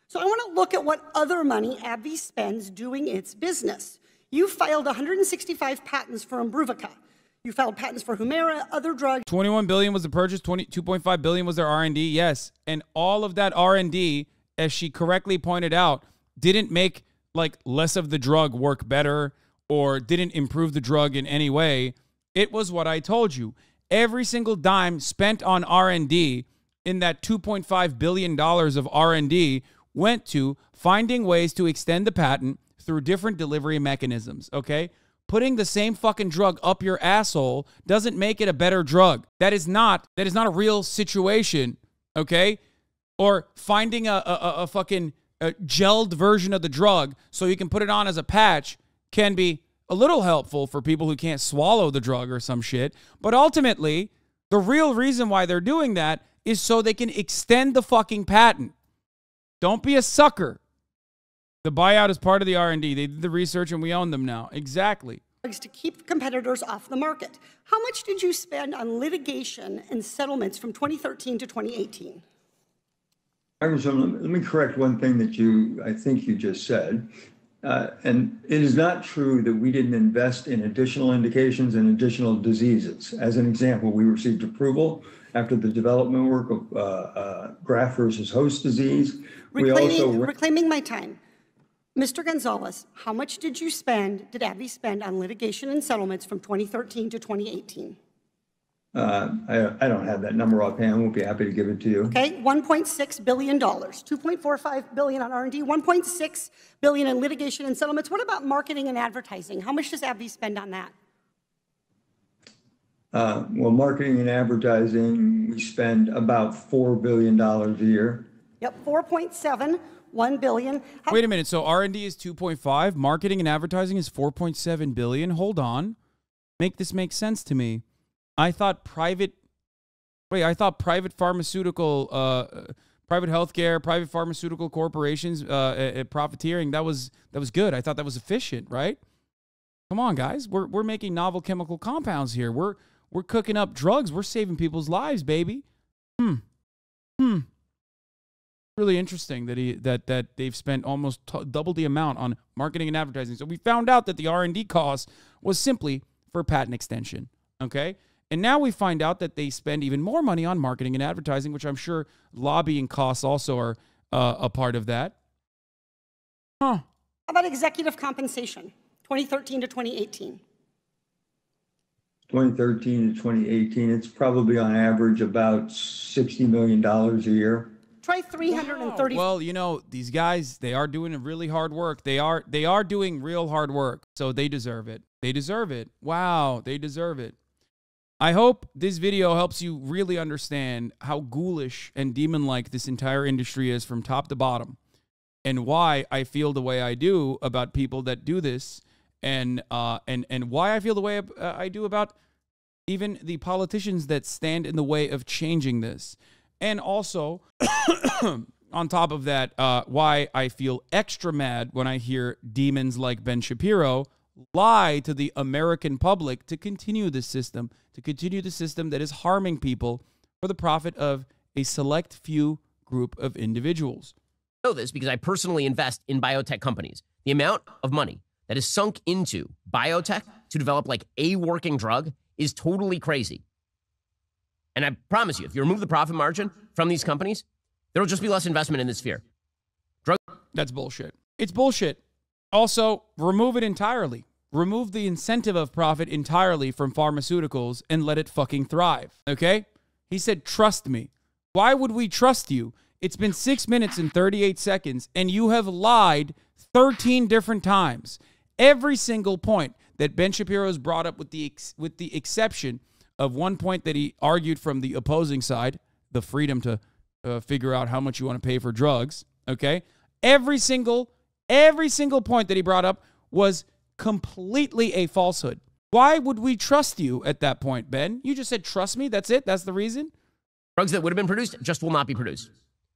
So I want to look at what other money AbbVie spends doing its business. You filed 165 patents for Imbruvica. You filed patents for Humira, other drugs. 21 billion was the purchase, 20, 2.5 billion was their R&D. Yes. And all of that R&D, as she correctly pointed out, didn't make like less of the drug work better or didn't improve the drug in any way. It was what I told you. Every single dime spent on R&D in that 2.5 billion dollars of R&D went to finding ways to extend the patent through different delivery mechanisms, okay? Putting the same fucking drug up your asshole doesn't make it a better drug. That is not that is not a real situation, okay? Or finding a a, a fucking a gelled version of the drug so you can put it on as a patch can be a little helpful for people who can't swallow the drug or some shit. But ultimately, the real reason why they're doing that is so they can extend the fucking patent. Don't be a sucker. The buyout is part of the R&D. They did the research and we own them now. Exactly. To keep competitors off the market. How much did you spend on litigation and settlements from 2013 to 2018? Congresswoman, let me correct one thing that you, I think you just said. Uh, and it is not true that we didn't invest in additional indications and additional diseases. As an example, we received approval after the development work of uh, uh, graft versus host disease. Reclaiming, we also reclaiming my time. Mr. Gonzalez, how much did you spend, did AbbVie spend on litigation and settlements from 2013 to 2018? Uh, I, I don't have that number offhand. We'll be happy to give it to you. Okay, 1.6 billion dollars, 2.45 billion on R&D, 1.6 billion in litigation and settlements. What about marketing and advertising? How much does AbbVie spend on that? Uh, well, marketing and advertising, we spend about four billion dollars a year. Yep, 4.7, 1 billion. How Wait a minute. So R&D is 2.5, marketing and advertising is 4.7 billion. Hold on. Make this make sense to me. I thought private. Wait, I thought private pharmaceutical, uh, private healthcare, private pharmaceutical corporations, uh, uh, profiteering. That was that was good. I thought that was efficient, right? Come on, guys. We're we're making novel chemical compounds here. We're we're cooking up drugs. We're saving people's lives, baby. Hmm. Hmm. Really interesting that he that that they've spent almost double the amount on marketing and advertising. So we found out that the R and D cost was simply for patent extension. Okay. And now we find out that they spend even more money on marketing and advertising, which I'm sure lobbying costs also are uh, a part of that. Huh. How about executive compensation, 2013 to 2018? 2013 to 2018, it's probably on average about $60 million a year. Try 330. Well, you know, these guys, they are doing a really hard work. They are they are doing real hard work. So they deserve it. They deserve it. Wow, they deserve it. I hope this video helps you really understand how ghoulish and demon like this entire industry is from top to bottom and why I feel the way I do about people that do this and uh, and and why I feel the way uh, I do about even the politicians that stand in the way of changing this. And also on top of that, uh, why I feel extra mad when I hear demons like Ben Shapiro lie to the American public to continue this system, to continue the system that is harming people for the profit of a select few group of individuals. I know this because I personally invest in biotech companies. The amount of money that is sunk into biotech to develop like a working drug is totally crazy. And I promise you, if you remove the profit margin from these companies, there will just be less investment in this sphere. Drug. That's bullshit. It's bullshit. Also, remove it entirely. Remove the incentive of profit entirely from pharmaceuticals and let it fucking thrive. Okay? He said, Trust me. Why would we trust you? It's been six minutes and 38 seconds, and you have lied 13 different times. Every single point that Ben Shapiro has brought up, with the, with the exception of one point that he argued from the opposing side, the freedom to uh, figure out how much you want to pay for drugs. Okay? Every single Every single point that he brought up was completely a falsehood. Why would we trust you at that point, Ben? You just said, trust me. That's it. That's the reason. Drugs that would have been produced just will not be produced.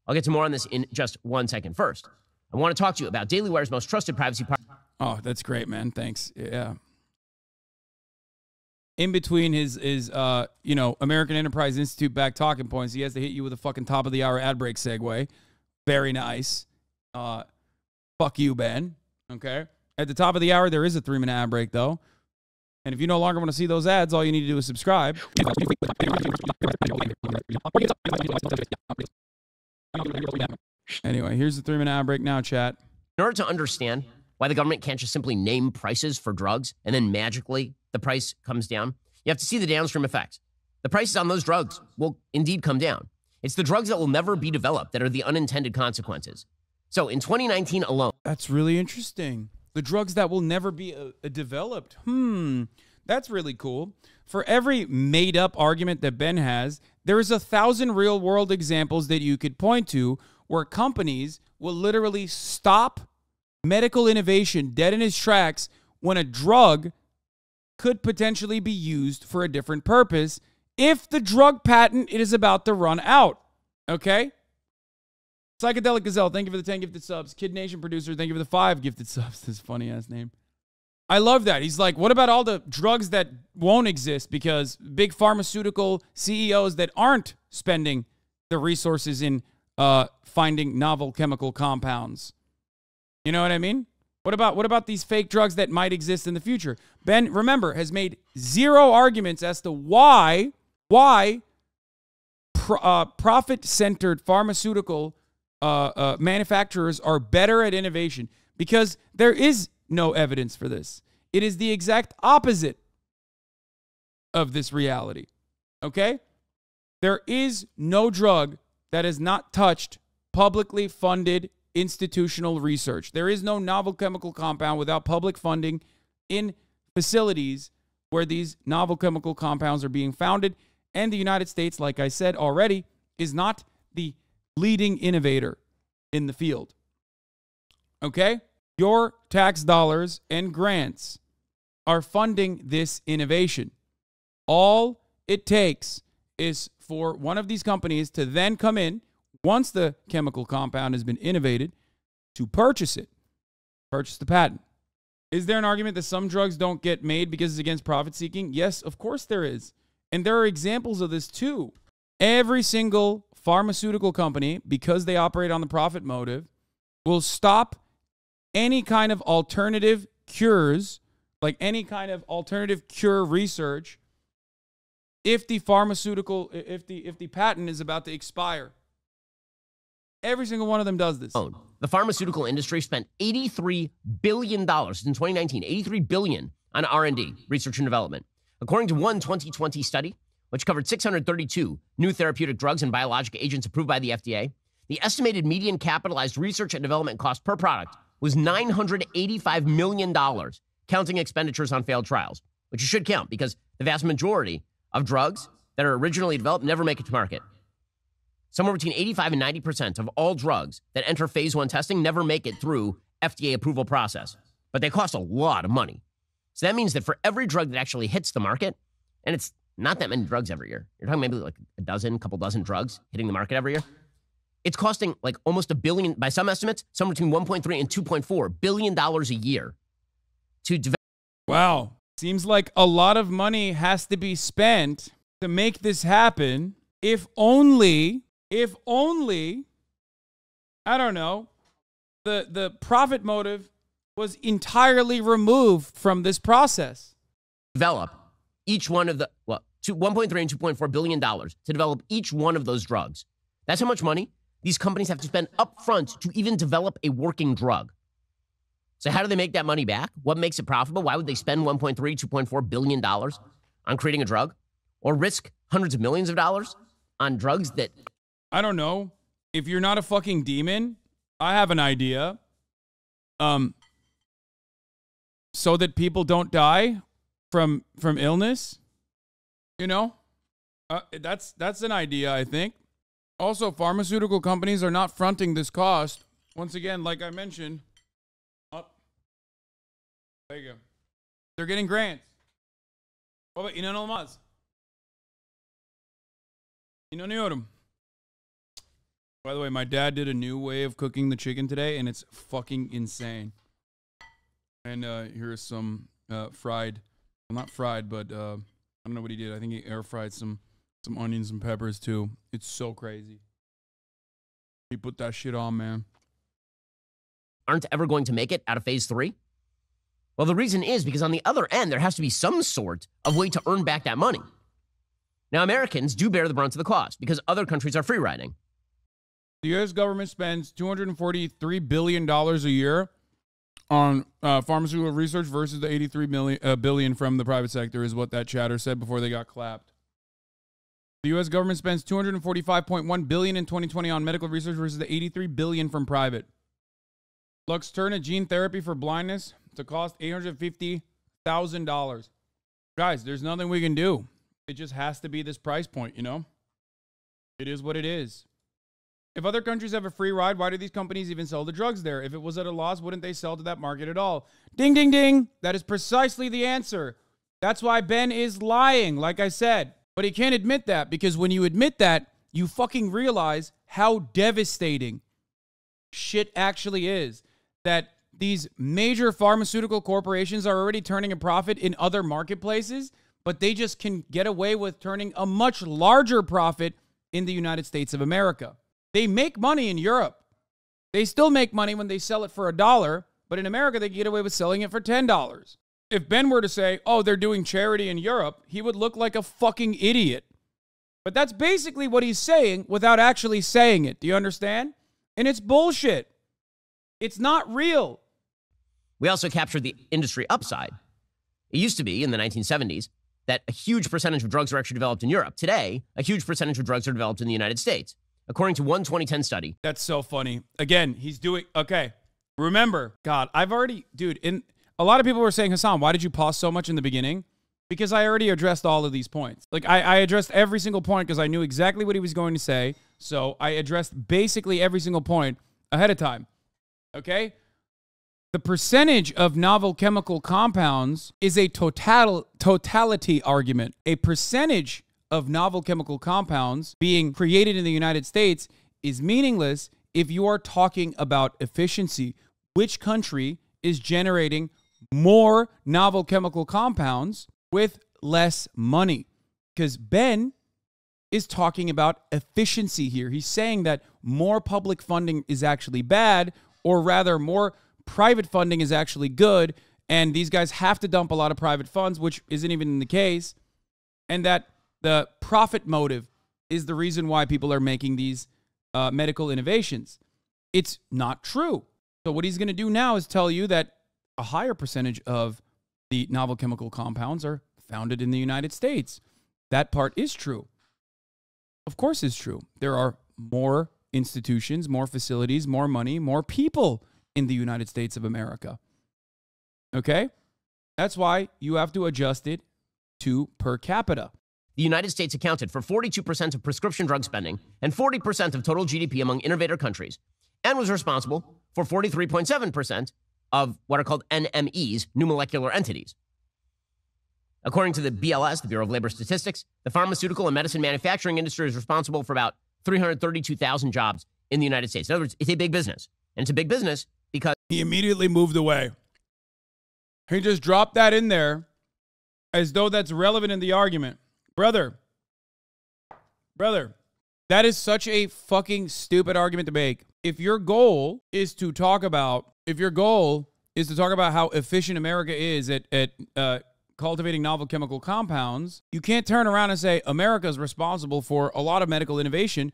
I'll get to more on this in just one second. First, I want to talk to you about Daily Wire's most trusted privacy partner. Oh, that's great, man. Thanks. Yeah. In between his his uh you know American Enterprise Institute back talking points, he has to hit you with a fucking top of the hour ad break segue. Very nice. Uh, fuck you, Ben. Okay. At the top of the hour, there is a three minute ad break though. And if you no longer want to see those ads, all you need to do is subscribe. Anyway, here's the three minute ad break now, chat. In order to understand why the government can't just simply name prices for drugs and then magically the price comes down, you have to see the downstream effects. The prices on those drugs will indeed come down. It's the drugs that will never be developed that are the unintended consequences. So in 2019 alone, That's really interesting. The drugs that will never be uh, uh, developed. Hmm, that's really cool. For every made up argument that Ben has, there is a thousand real world examples that you could point to where companies will literally stop medical innovation dead in its tracks when a drug could potentially be used for a different purpose if the drug patent it is about to run out. Okay? Psychedelic Gazelle, thank you for the 10 gifted subs. Kid Nation producer, thank you for the five gifted subs. This funny ass name. I love that. He's like, what about all the drugs that won't exist because big pharmaceutical CEOs that aren't spending the resources in uh, finding novel chemical compounds? You know what I mean? What about what about these fake drugs that might exist in the future? Ben, remember, has made zero arguments as to why why pro, uh, profit-centered pharmaceutical uh, uh, manufacturers are better at innovation because there is no evidence for this. It is the exact opposite of this reality. Okay? There is no drug that has not touched publicly funded institutional research. There is no novel chemical compound without public funding in facilities where these novel chemical compounds are being founded. And the United States, like I said already, is not the leading innovator in the field. Okay? Your tax dollars and grants are funding this innovation. All it takes is for one of these companies to then come in once the chemical compound has been innovated to purchase it, purchase the patent. Is there an argument that some drugs don't get made because it's against profit seeking? Yes, of course there is. And there are examples of this too. Every single pharmaceutical company, because they operate on the profit motive, will stop any kind of alternative cures, like any kind of alternative cure research, if the pharmaceutical, if the if the patent is about to expire. Every single one of them does this. alone, the pharmaceutical industry spent 83 billion dollars in 2019, 83 billion on R&D, research and development. According to one 2020 study, which covered 632 new therapeutic drugs and biologic agents approved by the FDA, the estimated median capitalized research and development cost per product was $985 million, counting expenditures on failed trials, which you should count because the vast majority of drugs that are originally developed never make it to market. Somewhere between 85 and 90% of all drugs that enter phase one testing never make it through FDA approval process, but they cost a lot of money. So that means that for every drug that actually hits the market, and it's not that many drugs every year, you're talking maybe like a dozen, couple dozen drugs hitting the market every year. It's costing like almost a billion, by some estimates, somewhere between 1.3 and 2.4 billion dollars a year to develop. Wow. Seems like a lot of money has to be spent to make this happen. If only, if only, I don't know, the, the profit motive was entirely removed from this process. develop each one of the well, two, 1.3 and 2.4 billion dollars to develop each one of those drugs. That's how much money these companies have to spend upfront to even develop a working drug. So how do they make that money back? What makes it profitable? Why would they spend 1.3, 2.4 billion dollars on creating a drug or risk hundreds of millions of dollars on drugs that I don't know. If you're not a fucking demon, I have an idea. Um, so that people don't die from from illness. You know, uh, that's that's an idea. I think. Also, pharmaceutical companies are not fronting this cost. Once again, like I mentioned, up. There you go. They're getting grants. Oh, but inan olmaz. İnanıyorum. By the way, my dad did a new way of cooking the chicken today, and it's fucking insane. And uh, here's some uh, fried, well, not fried, but uh, don't know what he did. I think he air fried some some onions and peppers too. It's so crazy. He put that shit on, man. aren't ever going to make it out of phase three? Well, the reason is because on the other end, there has to be some sort of way to earn back that money. Now, Americans do bear the brunt of the cost because other countries are free riding. The U.S. government spends 243 billion dollars a year on uh, pharmaceutical research versus the 83 million uh, billion from the private sector, is what that chatter said before they got clapped. The U.S. government spends 245.1 billion in 2020 on medical research versus the 83 billion from private. Luxturna gene therapy for blindness to cost 850 thousand dollars. Guys, there's nothing we can do. It just has to be this price point, you know. It is what it is. If other countries have a free ride, why do these companies even sell the drugs there? If it was at a loss, wouldn't they sell to that market at all? Ding, ding, ding. That is precisely the answer. That's why Ben is lying, like I said. But he can't admit that because when you admit that, you fucking realize how devastating shit actually is. That these major pharmaceutical corporations are already turning a profit in other marketplaces, but they just can get away with turning a much larger profit in the United States of America. They make money in Europe. They still make money when they sell it for a dollar, but in America, they get away with selling it for $10. If Ben were to say, oh, they're doing charity in Europe, he would look like a fucking idiot. But that's basically what he's saying without actually saying it. Do you understand? And it's bullshit. It's not real. We also captured the industry upside. It used to be in the 1970s that a huge percentage of drugs are actually developed in Europe. Today, a huge percentage of drugs are developed in the United States. According to one 2010 study, That's so funny. Again, he's doing okay. Remember, God, I've already, dude. In a lot of people were saying, Hasan, why did you pause so much in the beginning? Because I already addressed all of these points. Like I, I addressed every single point because I knew exactly what he was going to say. So I addressed basically every single point ahead of time. Okay. The percentage of novel chemical compounds is a total totality argument. A percentage of novel chemical compounds being created in the United States is meaningless if you are talking about efficiency. Which country is generating more novel chemical compounds with less money? Because Ben is talking about efficiency here. He's saying that more public funding is actually bad, or rather, more private funding is actually good. And these guys have to dump a lot of private funds, which isn't even the case. And that the profit motive is the reason why people are making these uh, medical innovations. It's not true. So, what he's going to do now is tell you that a higher percentage of the novel chemical compounds are founded in the United States. That part is true. Of course, is true. There are more institutions, more facilities, more money, more people in the United States of America. Okay? That's why you have to adjust it to per capita. The United States accounted for 42% of prescription drug spending and 40% of total GDP among innovator countries, and was responsible for 43.7% of what are called NMEs, new molecular entities. According to the BLS, the Bureau of Labor Statistics, the pharmaceutical and medicine manufacturing industry is responsible for about 332,000 jobs in the United States. In other words, it's a big business. And it's a big business because He immediately moved away. He just dropped that in there as though that's relevant in the argument. Brother, brother, that is such a fucking stupid argument to make. If your goal is to talk about, if your goal is to talk about how efficient America is at, at uh, cultivating novel chemical compounds, you can't turn around and say America is responsible for a lot of medical innovation.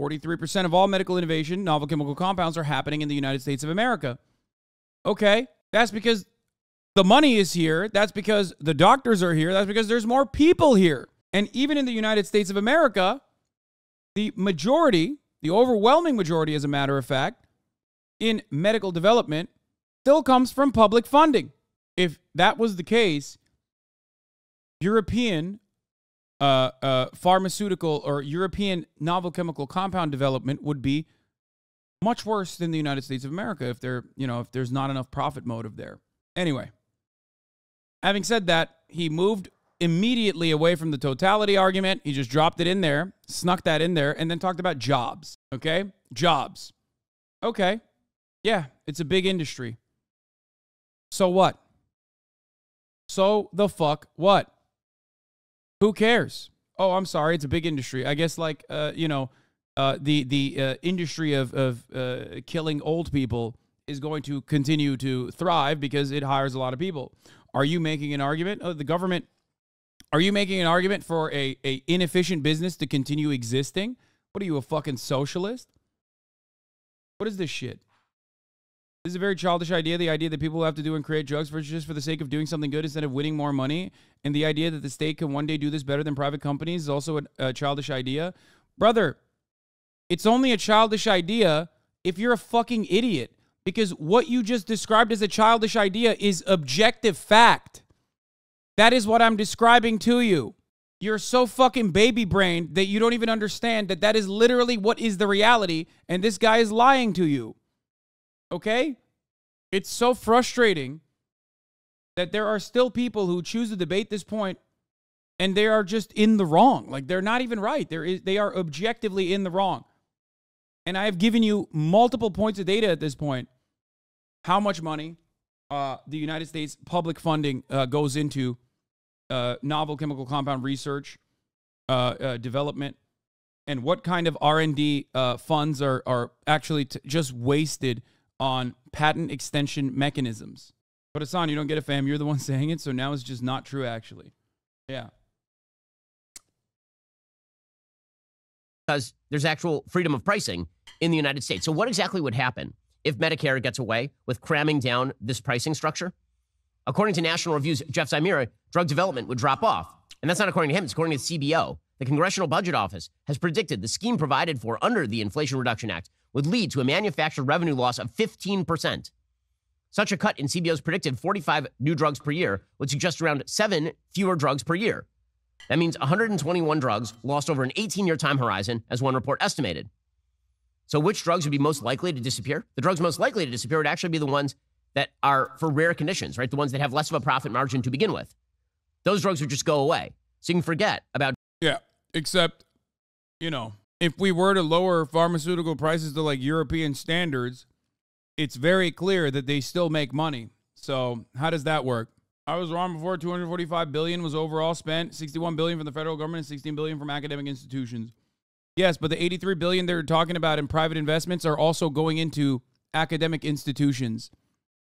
43% of all medical innovation, novel chemical compounds, are happening in the United States of America. Okay, that's because the money is here. That's because the doctors are here. That's because there's more people here. And even in the United States of America, the majority, the overwhelming majority, as a matter of fact, in medical development still comes from public funding. If that was the case, European uh, uh, pharmaceutical or European novel chemical compound development would be much worse than the United States of America if there, you know, if there's not enough profit motive there. Anyway, having said that, he moved immediately away from the totality argument. He just dropped it in there, snuck that in there, and then talked about jobs. Okay? Jobs. Okay. Yeah, it's a big industry. So what? So the fuck what? Who cares? Oh, I'm sorry, it's a big industry. I guess like uh, you know, uh, the the uh, industry of of uh, killing old people is going to continue to thrive because it hires a lot of people. Are you making an argument? Oh, the government. Are you making an argument for a, a inefficient business to continue existing? What are you, a fucking socialist? What is this shit? This is a very childish idea. The idea that people have to do and create drugs for just for the sake of doing something good instead of winning more money, and the idea that the state can one day do this better than private companies is also a, a childish idea, brother. It's only a childish idea if you're a fucking idiot because what you just described as a childish idea is objective fact. That is what I'm describing to you. You're so fucking baby brained that you don't even understand that that is literally what is the reality, and this guy is lying to you. Okay? It's so frustrating that there are still people who choose to debate this point and they are just in the wrong. Like they're not even right. There is they are objectively in the wrong. And I have given you multiple points of data at this point how much money uh, the United States public funding uh, goes into uh, novel chemical compound research, uh, uh, development, and what kind of R and D uh, funds are are actually t- just wasted on patent extension mechanisms. But Hasan, you don't get a fam. You're the one saying it, so now it's just not true. Actually, yeah. Because there's actual freedom of pricing in the United States. So, what exactly would happen if Medicare gets away with cramming down this pricing structure? According to National Review's Jeff Zymeri, drug development would drop off. And that's not according to him, it's according to CBO. The Congressional Budget Office has predicted the scheme provided for under the Inflation Reduction Act would lead to a manufactured revenue loss of 15%. Such a cut in CBO's predicted 45 new drugs per year would suggest around seven fewer drugs per year. That means 121 drugs lost over an 18 year time horizon, as one report estimated. So, which drugs would be most likely to disappear? The drugs most likely to disappear would actually be the ones that are for rare conditions, right? The ones that have less of a profit margin to begin with. Those drugs would just go away. So you can forget about. Yeah, except, you know, if we were to lower pharmaceutical prices to like European standards, it's very clear that they still make money. So, how does that work? I was wrong before 245 billion was overall spent, 61 billion from the federal government and 16 billion from academic institutions. Yes, but the 83 billion they're talking about in private investments are also going into academic institutions.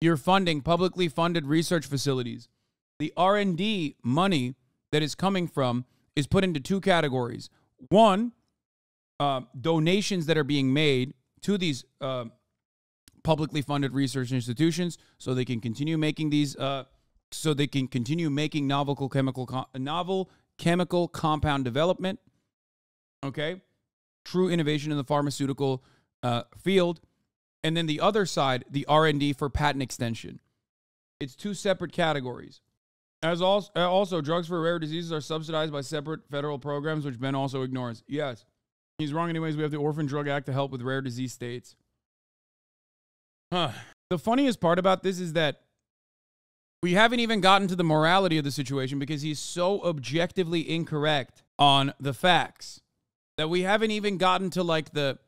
You're funding publicly funded research facilities. The R&D money that is coming from is put into two categories. One, uh, donations that are being made to these uh, publicly funded research institutions so they can continue making these uh, so they can continue making novel chemical novel chemical compound development okay true innovation in the pharmaceutical uh, field, and then the other side, the R and D for patent extension. It's two separate categories. As also, uh, also, drugs for rare diseases are subsidized by separate federal programs, which Ben also ignores. Yes, he's wrong. Anyways, we have the Orphan Drug Act to help with rare disease states. Huh. The funniest part about this is that we haven't even gotten to the morality of the situation because he's so objectively incorrect on the facts that we haven't even gotten to like the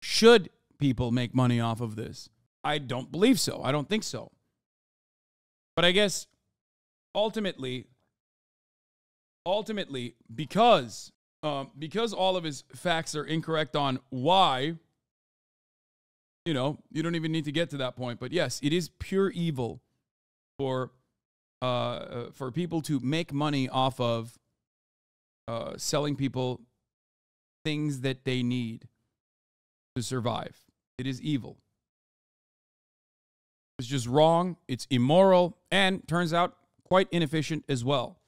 should people make money off of this? I don't believe so. I don't think so. But I guess ultimately, ultimately, because um, because all of his facts are incorrect on why, you know, you don't even need to get to that point. But yes, it is pure evil for uh, uh for people to make money off of uh, selling people things that they need to survive. It is evil. It's just wrong, it's immoral, and turns out quite inefficient as well.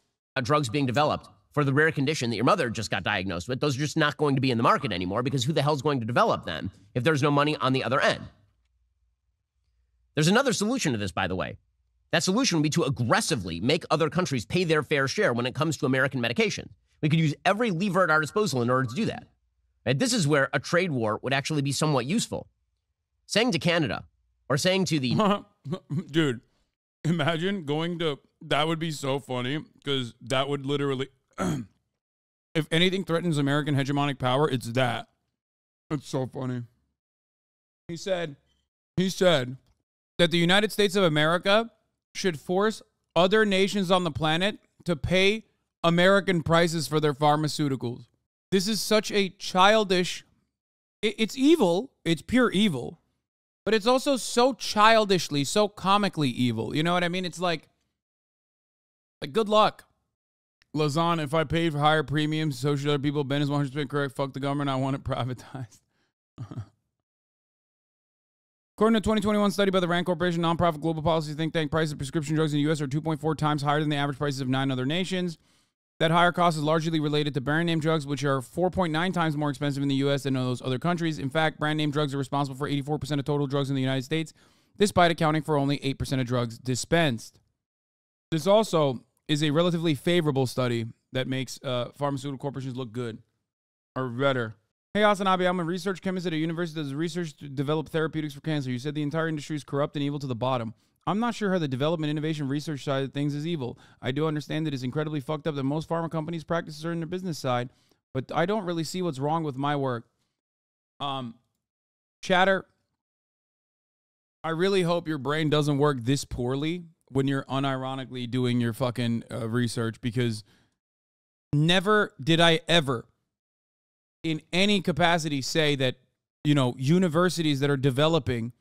Drugs being developed for the rare condition that your mother just got diagnosed with, those are just not going to be in the market anymore because who the hell's going to develop them if there's no money on the other end? There's another solution to this, by the way. That solution would be to aggressively make other countries pay their fair share when it comes to American medication. We could use every lever at our disposal in order to do that. Right? This is where a trade war would actually be somewhat useful. Saying to Canada or saying to the. Dude, imagine going to. That would be so funny because that would literally. if anything threatens American hegemonic power, it's that. It's so funny. He said, he said that the United States of America should force other nations on the planet to pay American prices for their pharmaceuticals. This is such a childish. It's evil. It's pure evil. But it's also so childishly, so comically evil. You know what I mean? It's like, like good luck. Lazan, if I paid for higher premiums, so should other people. Ben is 100% correct. Fuck the government. I want it privatized. According to a 2021 study by the RAND Corporation, nonprofit global policy think tank, prices of prescription drugs in the U.S. are 2.4 times higher than the average prices of nine other nations. That higher cost is largely related to brand name drugs, which are 4.9 times more expensive in the U.S. than in those other countries. In fact, brand name drugs are responsible for 84% of total drugs in the United States, despite accounting for only 8% of drugs dispensed. This also is a relatively favorable study that makes uh, pharmaceutical corporations look good or better. Hey, Hasanabi, I'm a research chemist at a university that does research to develop therapeutics for cancer. You said the entire industry is corrupt and evil to the bottom. I'm not sure how the development, innovation, research side of things is evil. I do understand that it's incredibly fucked up that most pharma companies' practices are in their business side, but I don't really see what's wrong with my work. Um, chatter, I really hope your brain doesn't work this poorly when you're unironically doing your fucking uh, research because never did I ever in any capacity say that you know universities that are developing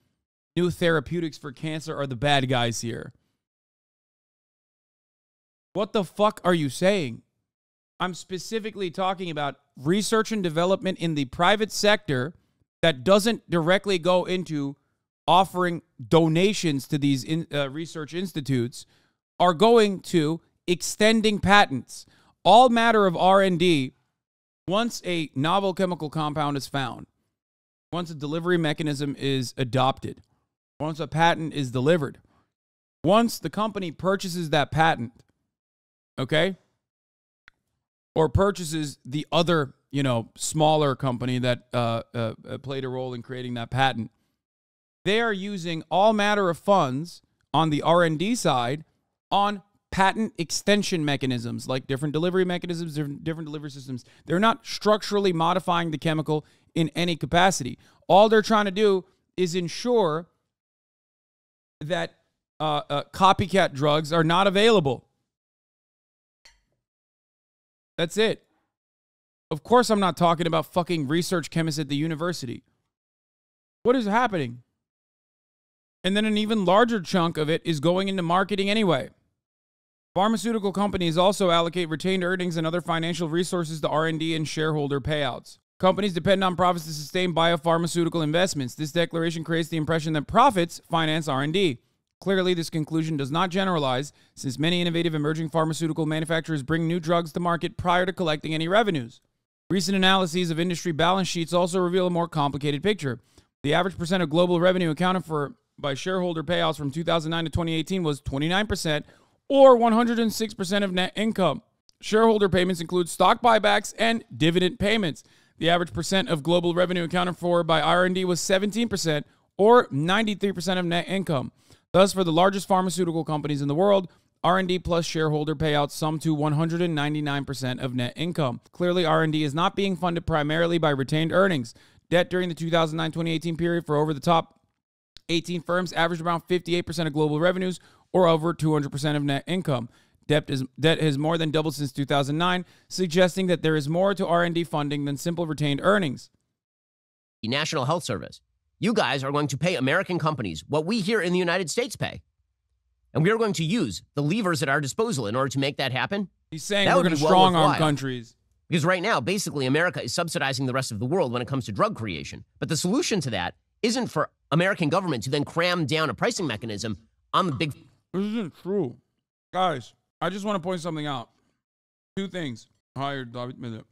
new therapeutics for cancer are the bad guys here. What the fuck are you saying? I'm specifically talking about research and development in the private sector that doesn't directly go into offering donations to these in, uh, research institutes are going to extending patents. All matter of R&D once a novel chemical compound is found, once a delivery mechanism is adopted, once a patent is delivered, once the company purchases that patent, okay? Or purchases the other, you know, smaller company that uh, uh, uh played a role in creating that patent, they are using all matter of funds on the R&D side on patent extension mechanisms like different delivery mechanisms, different, different delivery systems. They're not structurally modifying the chemical in any capacity. All they're trying to do is ensure that uh, uh, copycat drugs are not available. That's it. Of course, I'm not talking about fucking research chemists at the university. What is happening? And then an even larger chunk of it is going into marketing anyway. Pharmaceutical companies also allocate retained earnings and other financial resources to R&D and shareholder payouts. Companies depend on profits to sustain biopharmaceutical investments. This declaration creates the impression that profits finance R&D. Clearly, this conclusion does not generalize, since many innovative emerging pharmaceutical manufacturers bring new drugs to market prior to collecting any revenues. Recent analyses of industry balance sheets also reveal a more complicated picture. The average percent of global revenue accounted for by shareholder payouts from 2009 to 2018 was 29%, or 106% of net income. Shareholder payments include stock buybacks and dividend payments. The average percent of global revenue accounted for by R&D was 17% or 93% of net income. Thus, for the largest pharmaceutical companies in the world, R&D plus shareholder payouts sum to 199% of net income. Clearly, R&D is not being funded primarily by retained earnings. Debt during the 2009-2018 period for over the top 18 firms averaged around 58% of global revenues or over 200% of net income. Debt, is, debt has more than doubled since 2009, suggesting that there is more to R&D funding than simple retained earnings. The National Health Service. You guys are going to pay American companies what we here in the United States pay. And we are going to use the levers at our disposal in order to make that happen. He's saying that we're going to strong arm countries. Because right now, basically, America is subsidizing the rest of the world when it comes to drug creation. But the solution to that isn't for American government to then cram down a pricing mechanism on the big this isn't true. Guys, I just want to point something out. Two things. Higher David.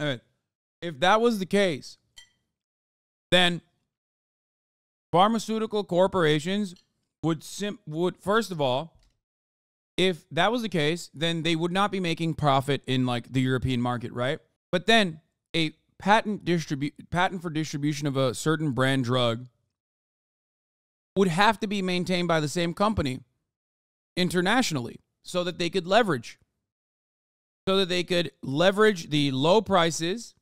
Right. If that was the case, then pharmaceutical corporations would sim- would first of all, if that was the case, then they would not be making profit in like the European market, right? But then a patent distribute patent for distribution of a certain brand drug would have to be maintained by the same company internationally so that they could leverage so that they could leverage the low prices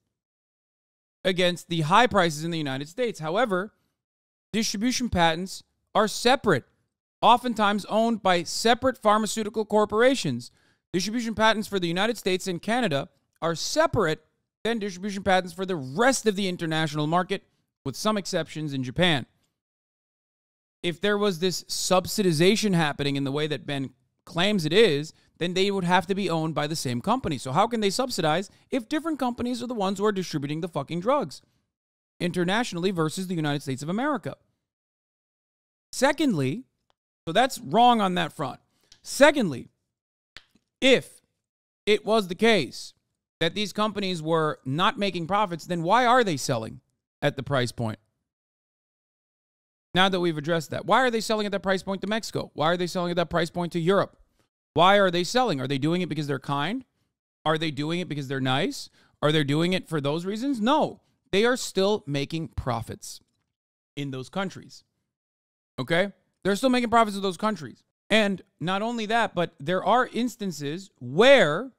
against the high prices in the United States. However, distribution patents are separate, oftentimes owned by separate pharmaceutical corporations. Distribution patents for the United States and Canada are separate than distribution patents for the rest of the international market, with some exceptions in Japan. If there was this subsidization happening in the way that Ben claims it is, then they would have to be owned by the same company. So, how can they subsidize if different companies are the ones who are distributing the fucking drugs internationally versus the United States of America? Secondly, so that's wrong on that front. Secondly, if it was the case that these companies were not making profits, then why are they selling at the price point? Now that we've addressed that, why are they selling at that price point to Mexico? Why are they selling at that price point to Europe? Why are they selling? Are they doing it because they're kind? Are they doing it because they're nice? Are they doing it for those reasons? No. They are still making profits in those countries. Okay? They're still making profits in those countries. And not only that, but there are instances where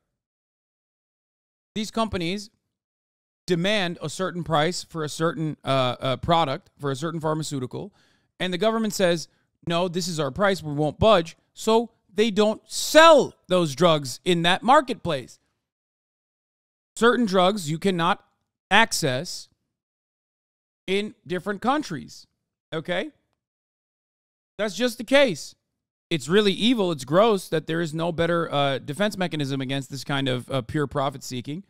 these companies demand a certain price for a certain uh, uh, product, for a certain pharmaceutical, and the government says, no, this is our price, we won't budge. So they don't sell those drugs in that marketplace. Certain drugs you cannot access in different countries. Okay? That's just the case. It's really evil. It's gross that there is no better uh, defense mechanism against this kind of uh, pure profit seeking.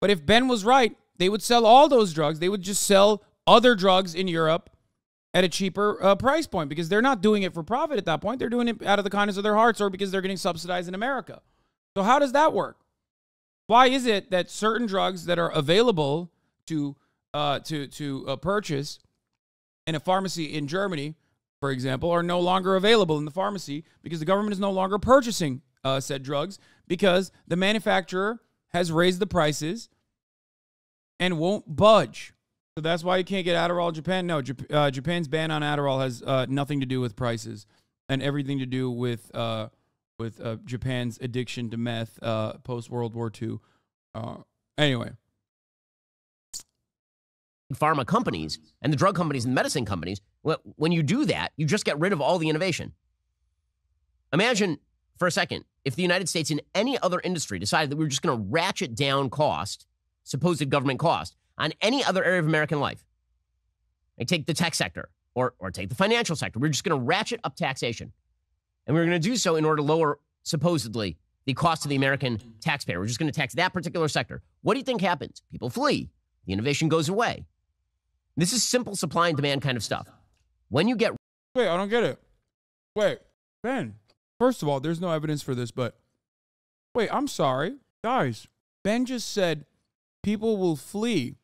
But if Ben was right, they would sell all those drugs. They would just sell other drugs in Europe at a cheaper uh, price point because they're not doing it for profit at that point. They're doing it out of the kindness of their hearts or because they're getting subsidized in America. So, how does that work? Why is it that certain drugs that are available to uh, to to uh, purchase in a pharmacy in Germany for example, are no longer available in the pharmacy because the government is no longer purchasing uh, said drugs because the manufacturer has raised the prices and won't budge. So that's why you can't get Adderall in Japan. No, Jap- uh, Japan's ban on Adderall has uh, nothing to do with prices and everything to do with uh, with uh, Japan's addiction to meth uh, post World War II. anyway, pharma companies and the drug companies and medicine companies, when you do that, you just get rid of all the innovation. Imagine for a second if the United States in any other industry decided that we were just going to ratchet down cost, supposed government cost, on any other area of American life. I take the tech sector or, or take the financial sector. We're just going to ratchet up taxation. And we're going to do so in order to lower, supposedly, the cost to the American taxpayer. We're just going to tax that particular sector. What do you think happens? People flee. The innovation goes away. This is simple supply and demand kind of stuff. When you get. Wait, I don't get it. Wait, Ben, first of all, there's no evidence for this, but wait, I'm sorry. Guys, Ben just said people will flee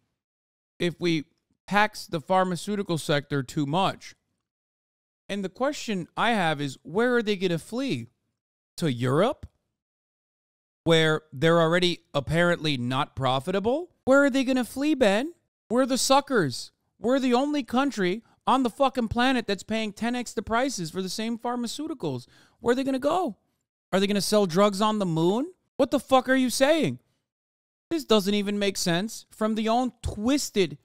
if we tax the pharmaceutical sector too much. And the question I have is where are they going to flee? To Europe? Where they're already apparently not profitable? Where are they going to flee, Ben? We're the suckers. We're the only country on the fucking planet that's paying 10x the prices for the same pharmaceuticals. Where are they going to go? Are they going to sell drugs on the moon? What the fuck are you saying? This doesn't even make sense from the own twisted,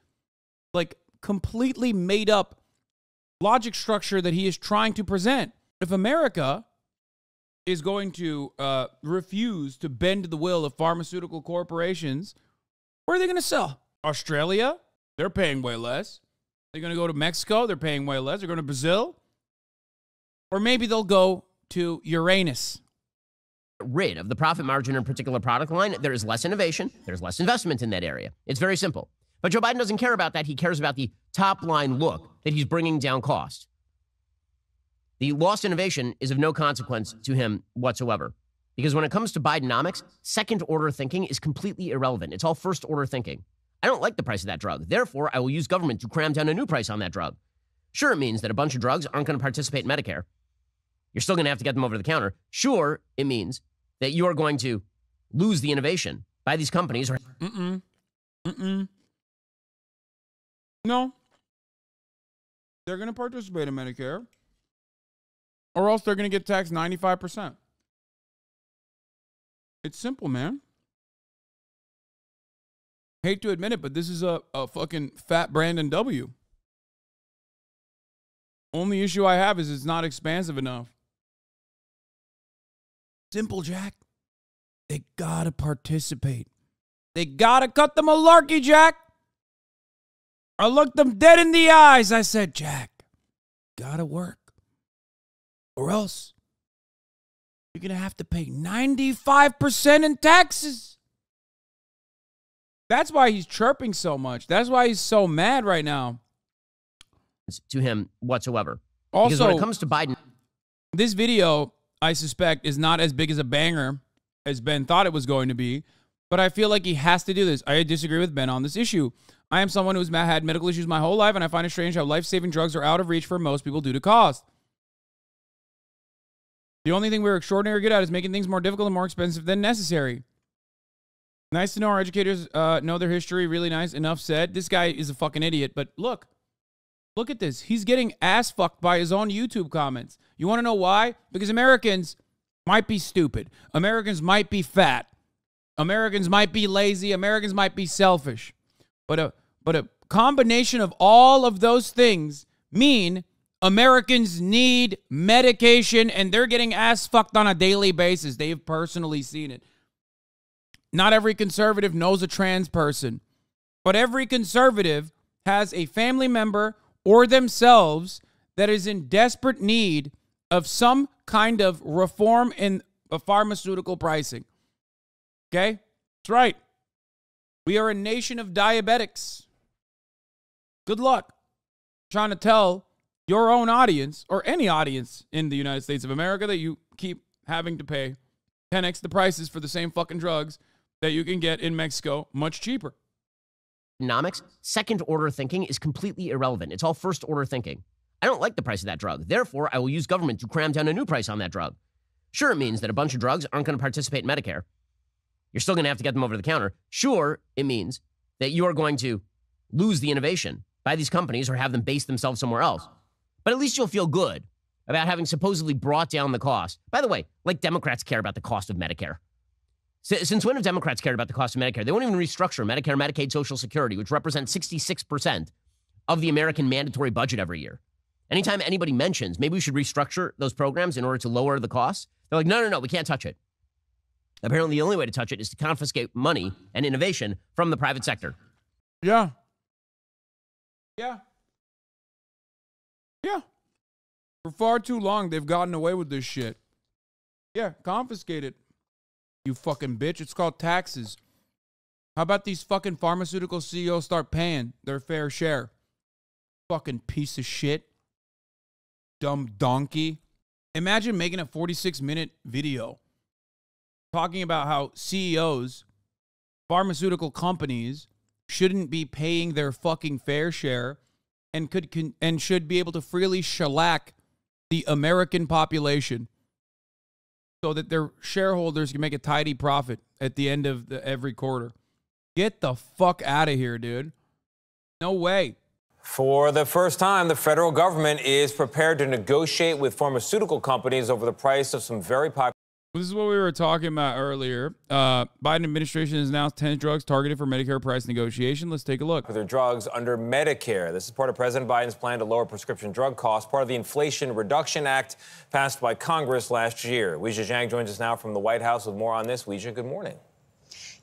like completely made up logic structure that he is trying to present. If America is going to uh, refuse to bend the will of pharmaceutical corporations, where are they going to sell? Australia? They're paying way less. They're going to go to Mexico. They're paying way less. They're going to Brazil. Or maybe they'll go to Uranus. Rid of the profit margin in a particular product line, there is less innovation, there's less investment in that area. It's very simple. But Joe Biden doesn't care about that. He cares about the top line look that he's bringing down cost. The lost innovation is of no consequence to him whatsoever. Because when it comes to Bidenomics, second order thinking is completely irrelevant. It's all first order thinking. I don't like the price of that drug. Therefore, I will use government to cram down a new price on that drug. Sure, it means that a bunch of drugs aren't going to participate in Medicare. You're still going to have to get them over the counter. Sure, it means that you are going to lose the innovation by these companies. Or- Mm-mm. Mm-mm. No. They're going to participate in Medicare, or else they're going to get taxed 95%. It's simple, man. Hate to admit it, but this is a, a fucking fat Brandon W. Only issue I have is it's not expansive enough. Simple, Jack. They gotta participate. They gotta cut the malarkey, Jack. I looked them dead in the eyes. I said, Jack, gotta work. Or else you're gonna have to pay 95% in taxes. That's why he's chirping so much. That's why he's so mad right now. To him whatsoever. because Also, when it comes to Biden, this video, I suspect, is not as big as a banger as Ben thought it was going to be, but I feel like he has to do this. I disagree with Ben on this issue. I am someone who's had medical issues my whole life, and I find it strange how life saving drugs are out of reach for most people due to cost. The only thing we're extraordinarily good at is making things more difficult and more expensive than necessary. Nice to know our educators uh, know their history. Really nice. Enough said. This guy is a fucking idiot, but look, Look at this. He's getting ass fucked by his own YouTube comments. You want to know why? Because Americans might be stupid. Americans might be fat. Americans might be lazy. Americans might be selfish. But a but a combination of all of those things mean Americans need medication and they're getting ass fucked on a daily basis. They've personally seen it. Not every conservative knows a trans person, but every conservative has a family member or themselves that is in desperate need of some kind of reform in pharmaceutical pricing. Okay? That's right. We are a nation of diabetics. Good luck trying to tell your own audience or any audience in the United States of America that you keep having to pay 10x the prices for the same fucking drugs that you can get in Mexico much cheaper. economics, second order thinking is completely irrelevant. It's all first order thinking. I don't like the price of that drug. Therefore, I will use government to cram down a new price on that drug. Sure, it means that a bunch of drugs aren't going to participate in Medicare. You're still going to have to get them over the counter. Sure, it means that you are going to lose the innovation by these companies or have them base themselves somewhere else. But at least you'll feel good about having supposedly brought down the cost. By the way, like Democrats care about the cost of Medicare. Since when have Democrats cared about the cost of Medicare? They won't even restructure Medicare, Medicaid, Social Security, which represents 66% of the American mandatory budget every year. Anytime anybody mentions maybe we should restructure those programs in order to lower the costs, they're like, no, no, no, we can't touch it. Apparently, the only way to touch it is to confiscate money and innovation from the private sector. Yeah. Yeah. Yeah. For far too long, they've gotten away with this shit. Yeah, confiscate it. You fucking bitch. It's called taxes. How about these fucking pharmaceutical CEOs start paying their fair share? Fucking piece of shit. Dumb donkey. Imagine making a 46 minute video talking about how CEOs, pharmaceutical companies, shouldn't be paying their fucking fair share and could con- and should be able to freely shellac the American population so that their shareholders can make a tidy profit at the end of the, every quarter. Get the fuck out of here, dude. No way. For the first time, the federal government is prepared to negotiate with pharmaceutical companies over the price of some very popular. This is what we were talking about earlier. Uh, Biden administration has announced 10 drugs targeted for Medicare price negotiation. Let's take a look. their drugs under Medicare. This is part of President Biden's plan to lower prescription drug costs, part of the Inflation Reduction Act passed by Congress last year. Weijia Jiang joins us now from the White House with more on this. Weijia, good morning.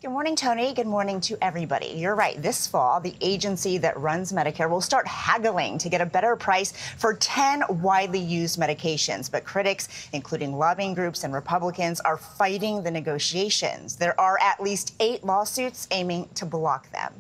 Good morning, Tony. Good morning to everybody. You're right. This fall, the agency that runs Medicare will start haggling to get a better price for 10 widely used medications. But critics, including lobbying groups and Republicans, are fighting the negotiations. There are at least eight lawsuits aiming to block them.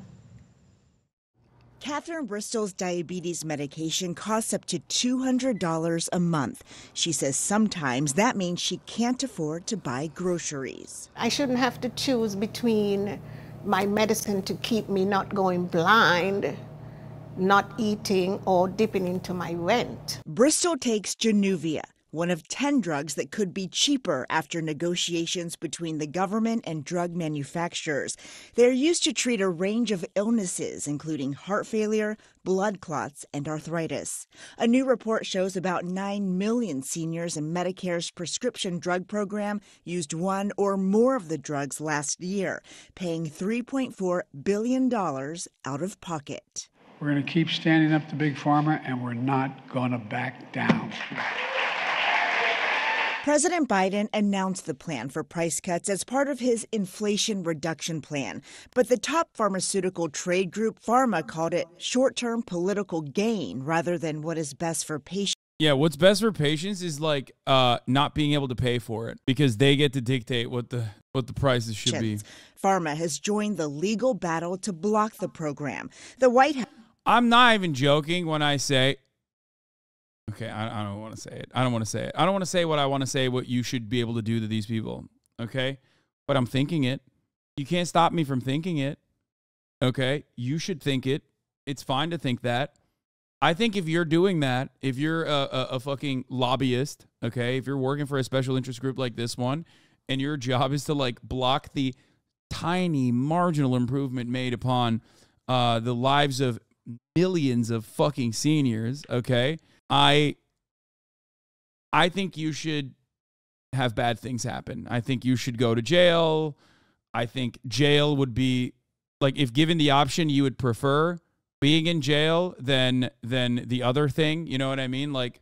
Catherine Bristol's diabetes medication costs up to $200 a month. She says sometimes that means she can't afford to buy groceries. I shouldn't have to choose between my medicine to keep me not going blind, not eating, or dipping into my rent. Bristol takes Januvia, one of 10 drugs that could be cheaper after negotiations between the government and drug manufacturers. They're used to treat a range of illnesses, including heart failure, blood clots, and arthritis. A new report shows about 9 million seniors in Medicare's prescription drug program used one or more of the drugs last year, paying $3.4 billion out of pocket. We're going to keep standing up to Big Pharma, and we're not going to back down. President Biden announced the plan for price cuts as part of his Inflation Reduction Plan, but the top pharmaceutical trade group, PhRMA, called it short term political gain rather than what is best for patients. Yeah, what's best for patients is like uh, not being able to pay for it because they get to dictate what the what the prices should be. PhRMA has joined the legal battle to block the program. The White House. I'm not even joking when I say Okay, I, I don't want to say it. I don't want to say it. I don't want to say what I want to say, what you should be able to do to these people. Okay? But I'm thinking it. You can't stop me from thinking it. Okay? You should think it. It's fine to think that. I think if you're doing that, if you're a, a, a fucking lobbyist, okay, if you're working for a special interest group like this one, and your job is to like block the tiny marginal improvement made upon uh, the lives of millions of fucking seniors, okay? I I think you should have bad things happen. I think you should go to jail. I think jail would be like if given the option you would prefer being in jail than than the other thing, you know what I mean? Like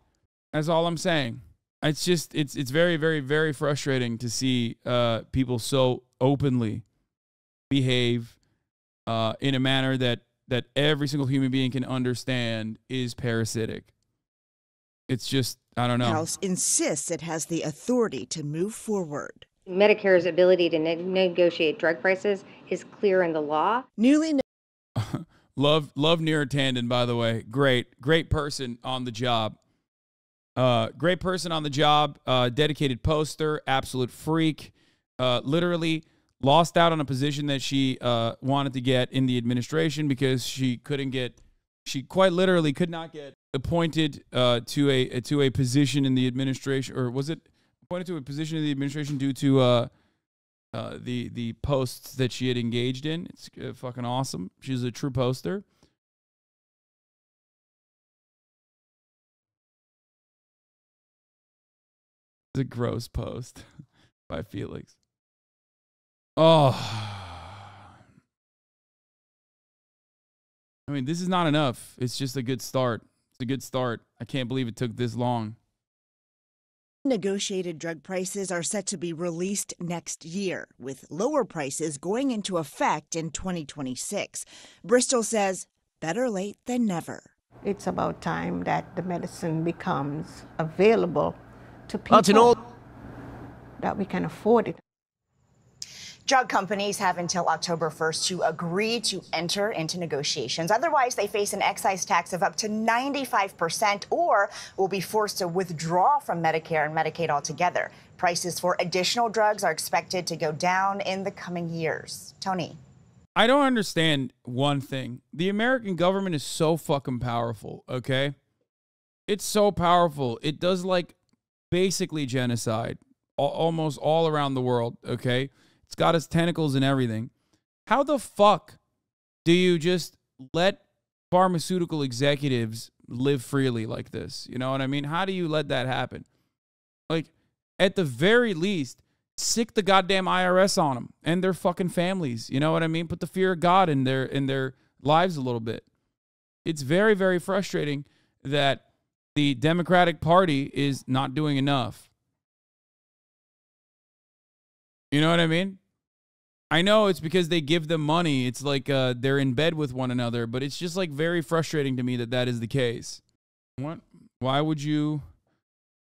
that's all I'm saying. It's just it's it's very very very frustrating to see uh people so openly behave uh in a manner that that every single human being can understand is parasitic. It's just, I don't know. House insists it has the authority to move forward. Medicare's ability to ne- negotiate drug prices is clear in the law. Newly love love Neera Tanden, by the way. Great, great person on the job. Uh, great person on the job. Uh, dedicated poster, absolute freak. Uh, literally lost out on a position that she uh, wanted to get in the administration because she couldn't get. She quite literally could not get appointed uh, to a to a position in the administration, or was it appointed to a position in the administration due to uh, uh, the the posts that she had engaged in? It's uh, fucking awesome. She's a true poster. The gross post by Felix. Oh. I mean, this is not enough. It's just a good start It's a good start. I can't believe it took this long. Negotiated drug prices are set to be released next year, with lower prices going into effect in 2026. Bristol says better late than never. It's about time that the medicine becomes available to people that we can afford it. Drug companies have until October 1st to agree to enter into negotiations. Otherwise, they face an excise tax of up to 95% or will be forced to withdraw from Medicare and Medicaid altogether. Prices for additional drugs are expected to go down in the coming years. Tony. I don't understand one thing. The American government is so fucking powerful, okay? It's so powerful. It does like basically genocide almost all around the world, okay? It's got its tentacles and everything. How the fuck do you just let pharmaceutical executives live freely like this? You know what I mean? How do you let that happen? Like, at the very least, sick the goddamn IRS on them and their fucking families. You know what I mean? Put the fear of God in their in their lives a little bit. It's very very frustrating that the Democratic Party is not doing enough. You know what I mean? I know it's because they give them money. It's like uh, they're in bed with one another, but it's just like very frustrating to me that that is the case. What? Why would you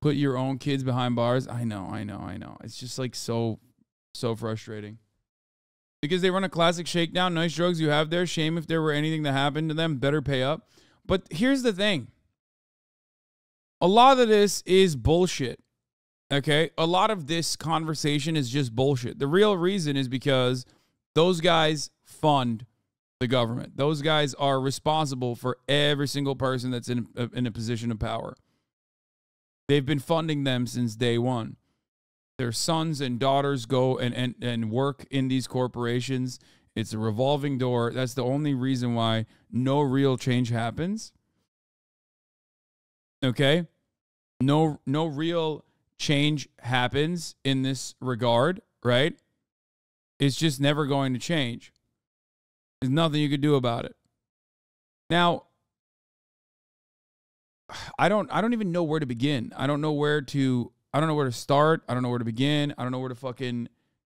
put your own kids behind bars? I know, I know, I know. It's just like so, so frustrating. Because they run a classic shakedown. Nice drugs you have there. Shame if there were anything that happened to them. Better pay up. But here's the thing a lot of this is bullshit. Okay. A lot of this conversation is just bullshit. The real reason is because those guys fund the government. Those guys are responsible for every single person that's in a, in a position of power. They've been funding them since day one. Their sons and daughters go and, and, and work in these corporations. It's a revolving door. That's the only reason why no real change happens. Okay? No no real change happens in this regard, right? It's just never going to change. There's nothing you could do about it. Now, I don't I don't even know where to begin. I don't know where to I don't know where to start. I don't know where to begin. I don't know where to fucking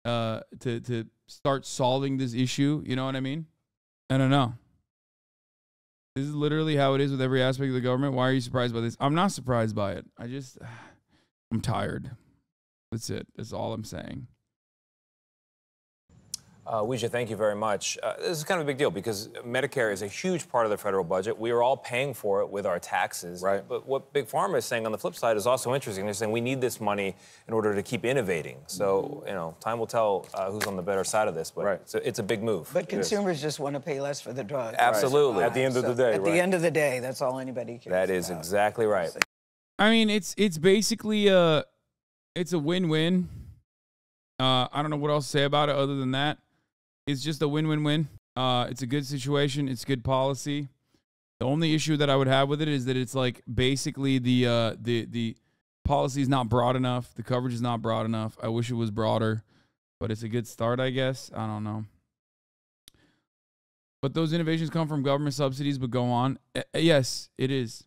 uh to to start solving this issue, you know what I mean? I don't know. This is literally how it is with every aspect of the government. Why are you surprised by this? I'm not surprised by it. I just I'm tired. That's it. That's all I'm saying. Uh, Weijia, thank you very much. Uh, this is kind of a big deal because Medicare is a huge part of the federal budget. We are all paying for it with our taxes. Right. But what Big Pharma is saying on the flip side is also interesting. They're saying we need this money in order to keep innovating. So, you know, time will tell uh, who's on the better side of this, but right. it's, a, it's a big move. But consumers just want to pay less for the drug. Absolutely. At the end of the day. At the end of the day, that's all anybody cares That is about. exactly right. I mean, it's it's basically a it's a win-win. Uh, I don't know what else to say about it other than that. It's just a win-win-win. Uh, it's a good situation. It's good policy. The only issue that I would have with it is that it's like basically the uh, the the policy is not broad enough. The coverage is not broad enough. I wish it was broader, but it's a good start, I guess. I don't know. But those innovations come from government subsidies, but go on. Uh, yes, it is.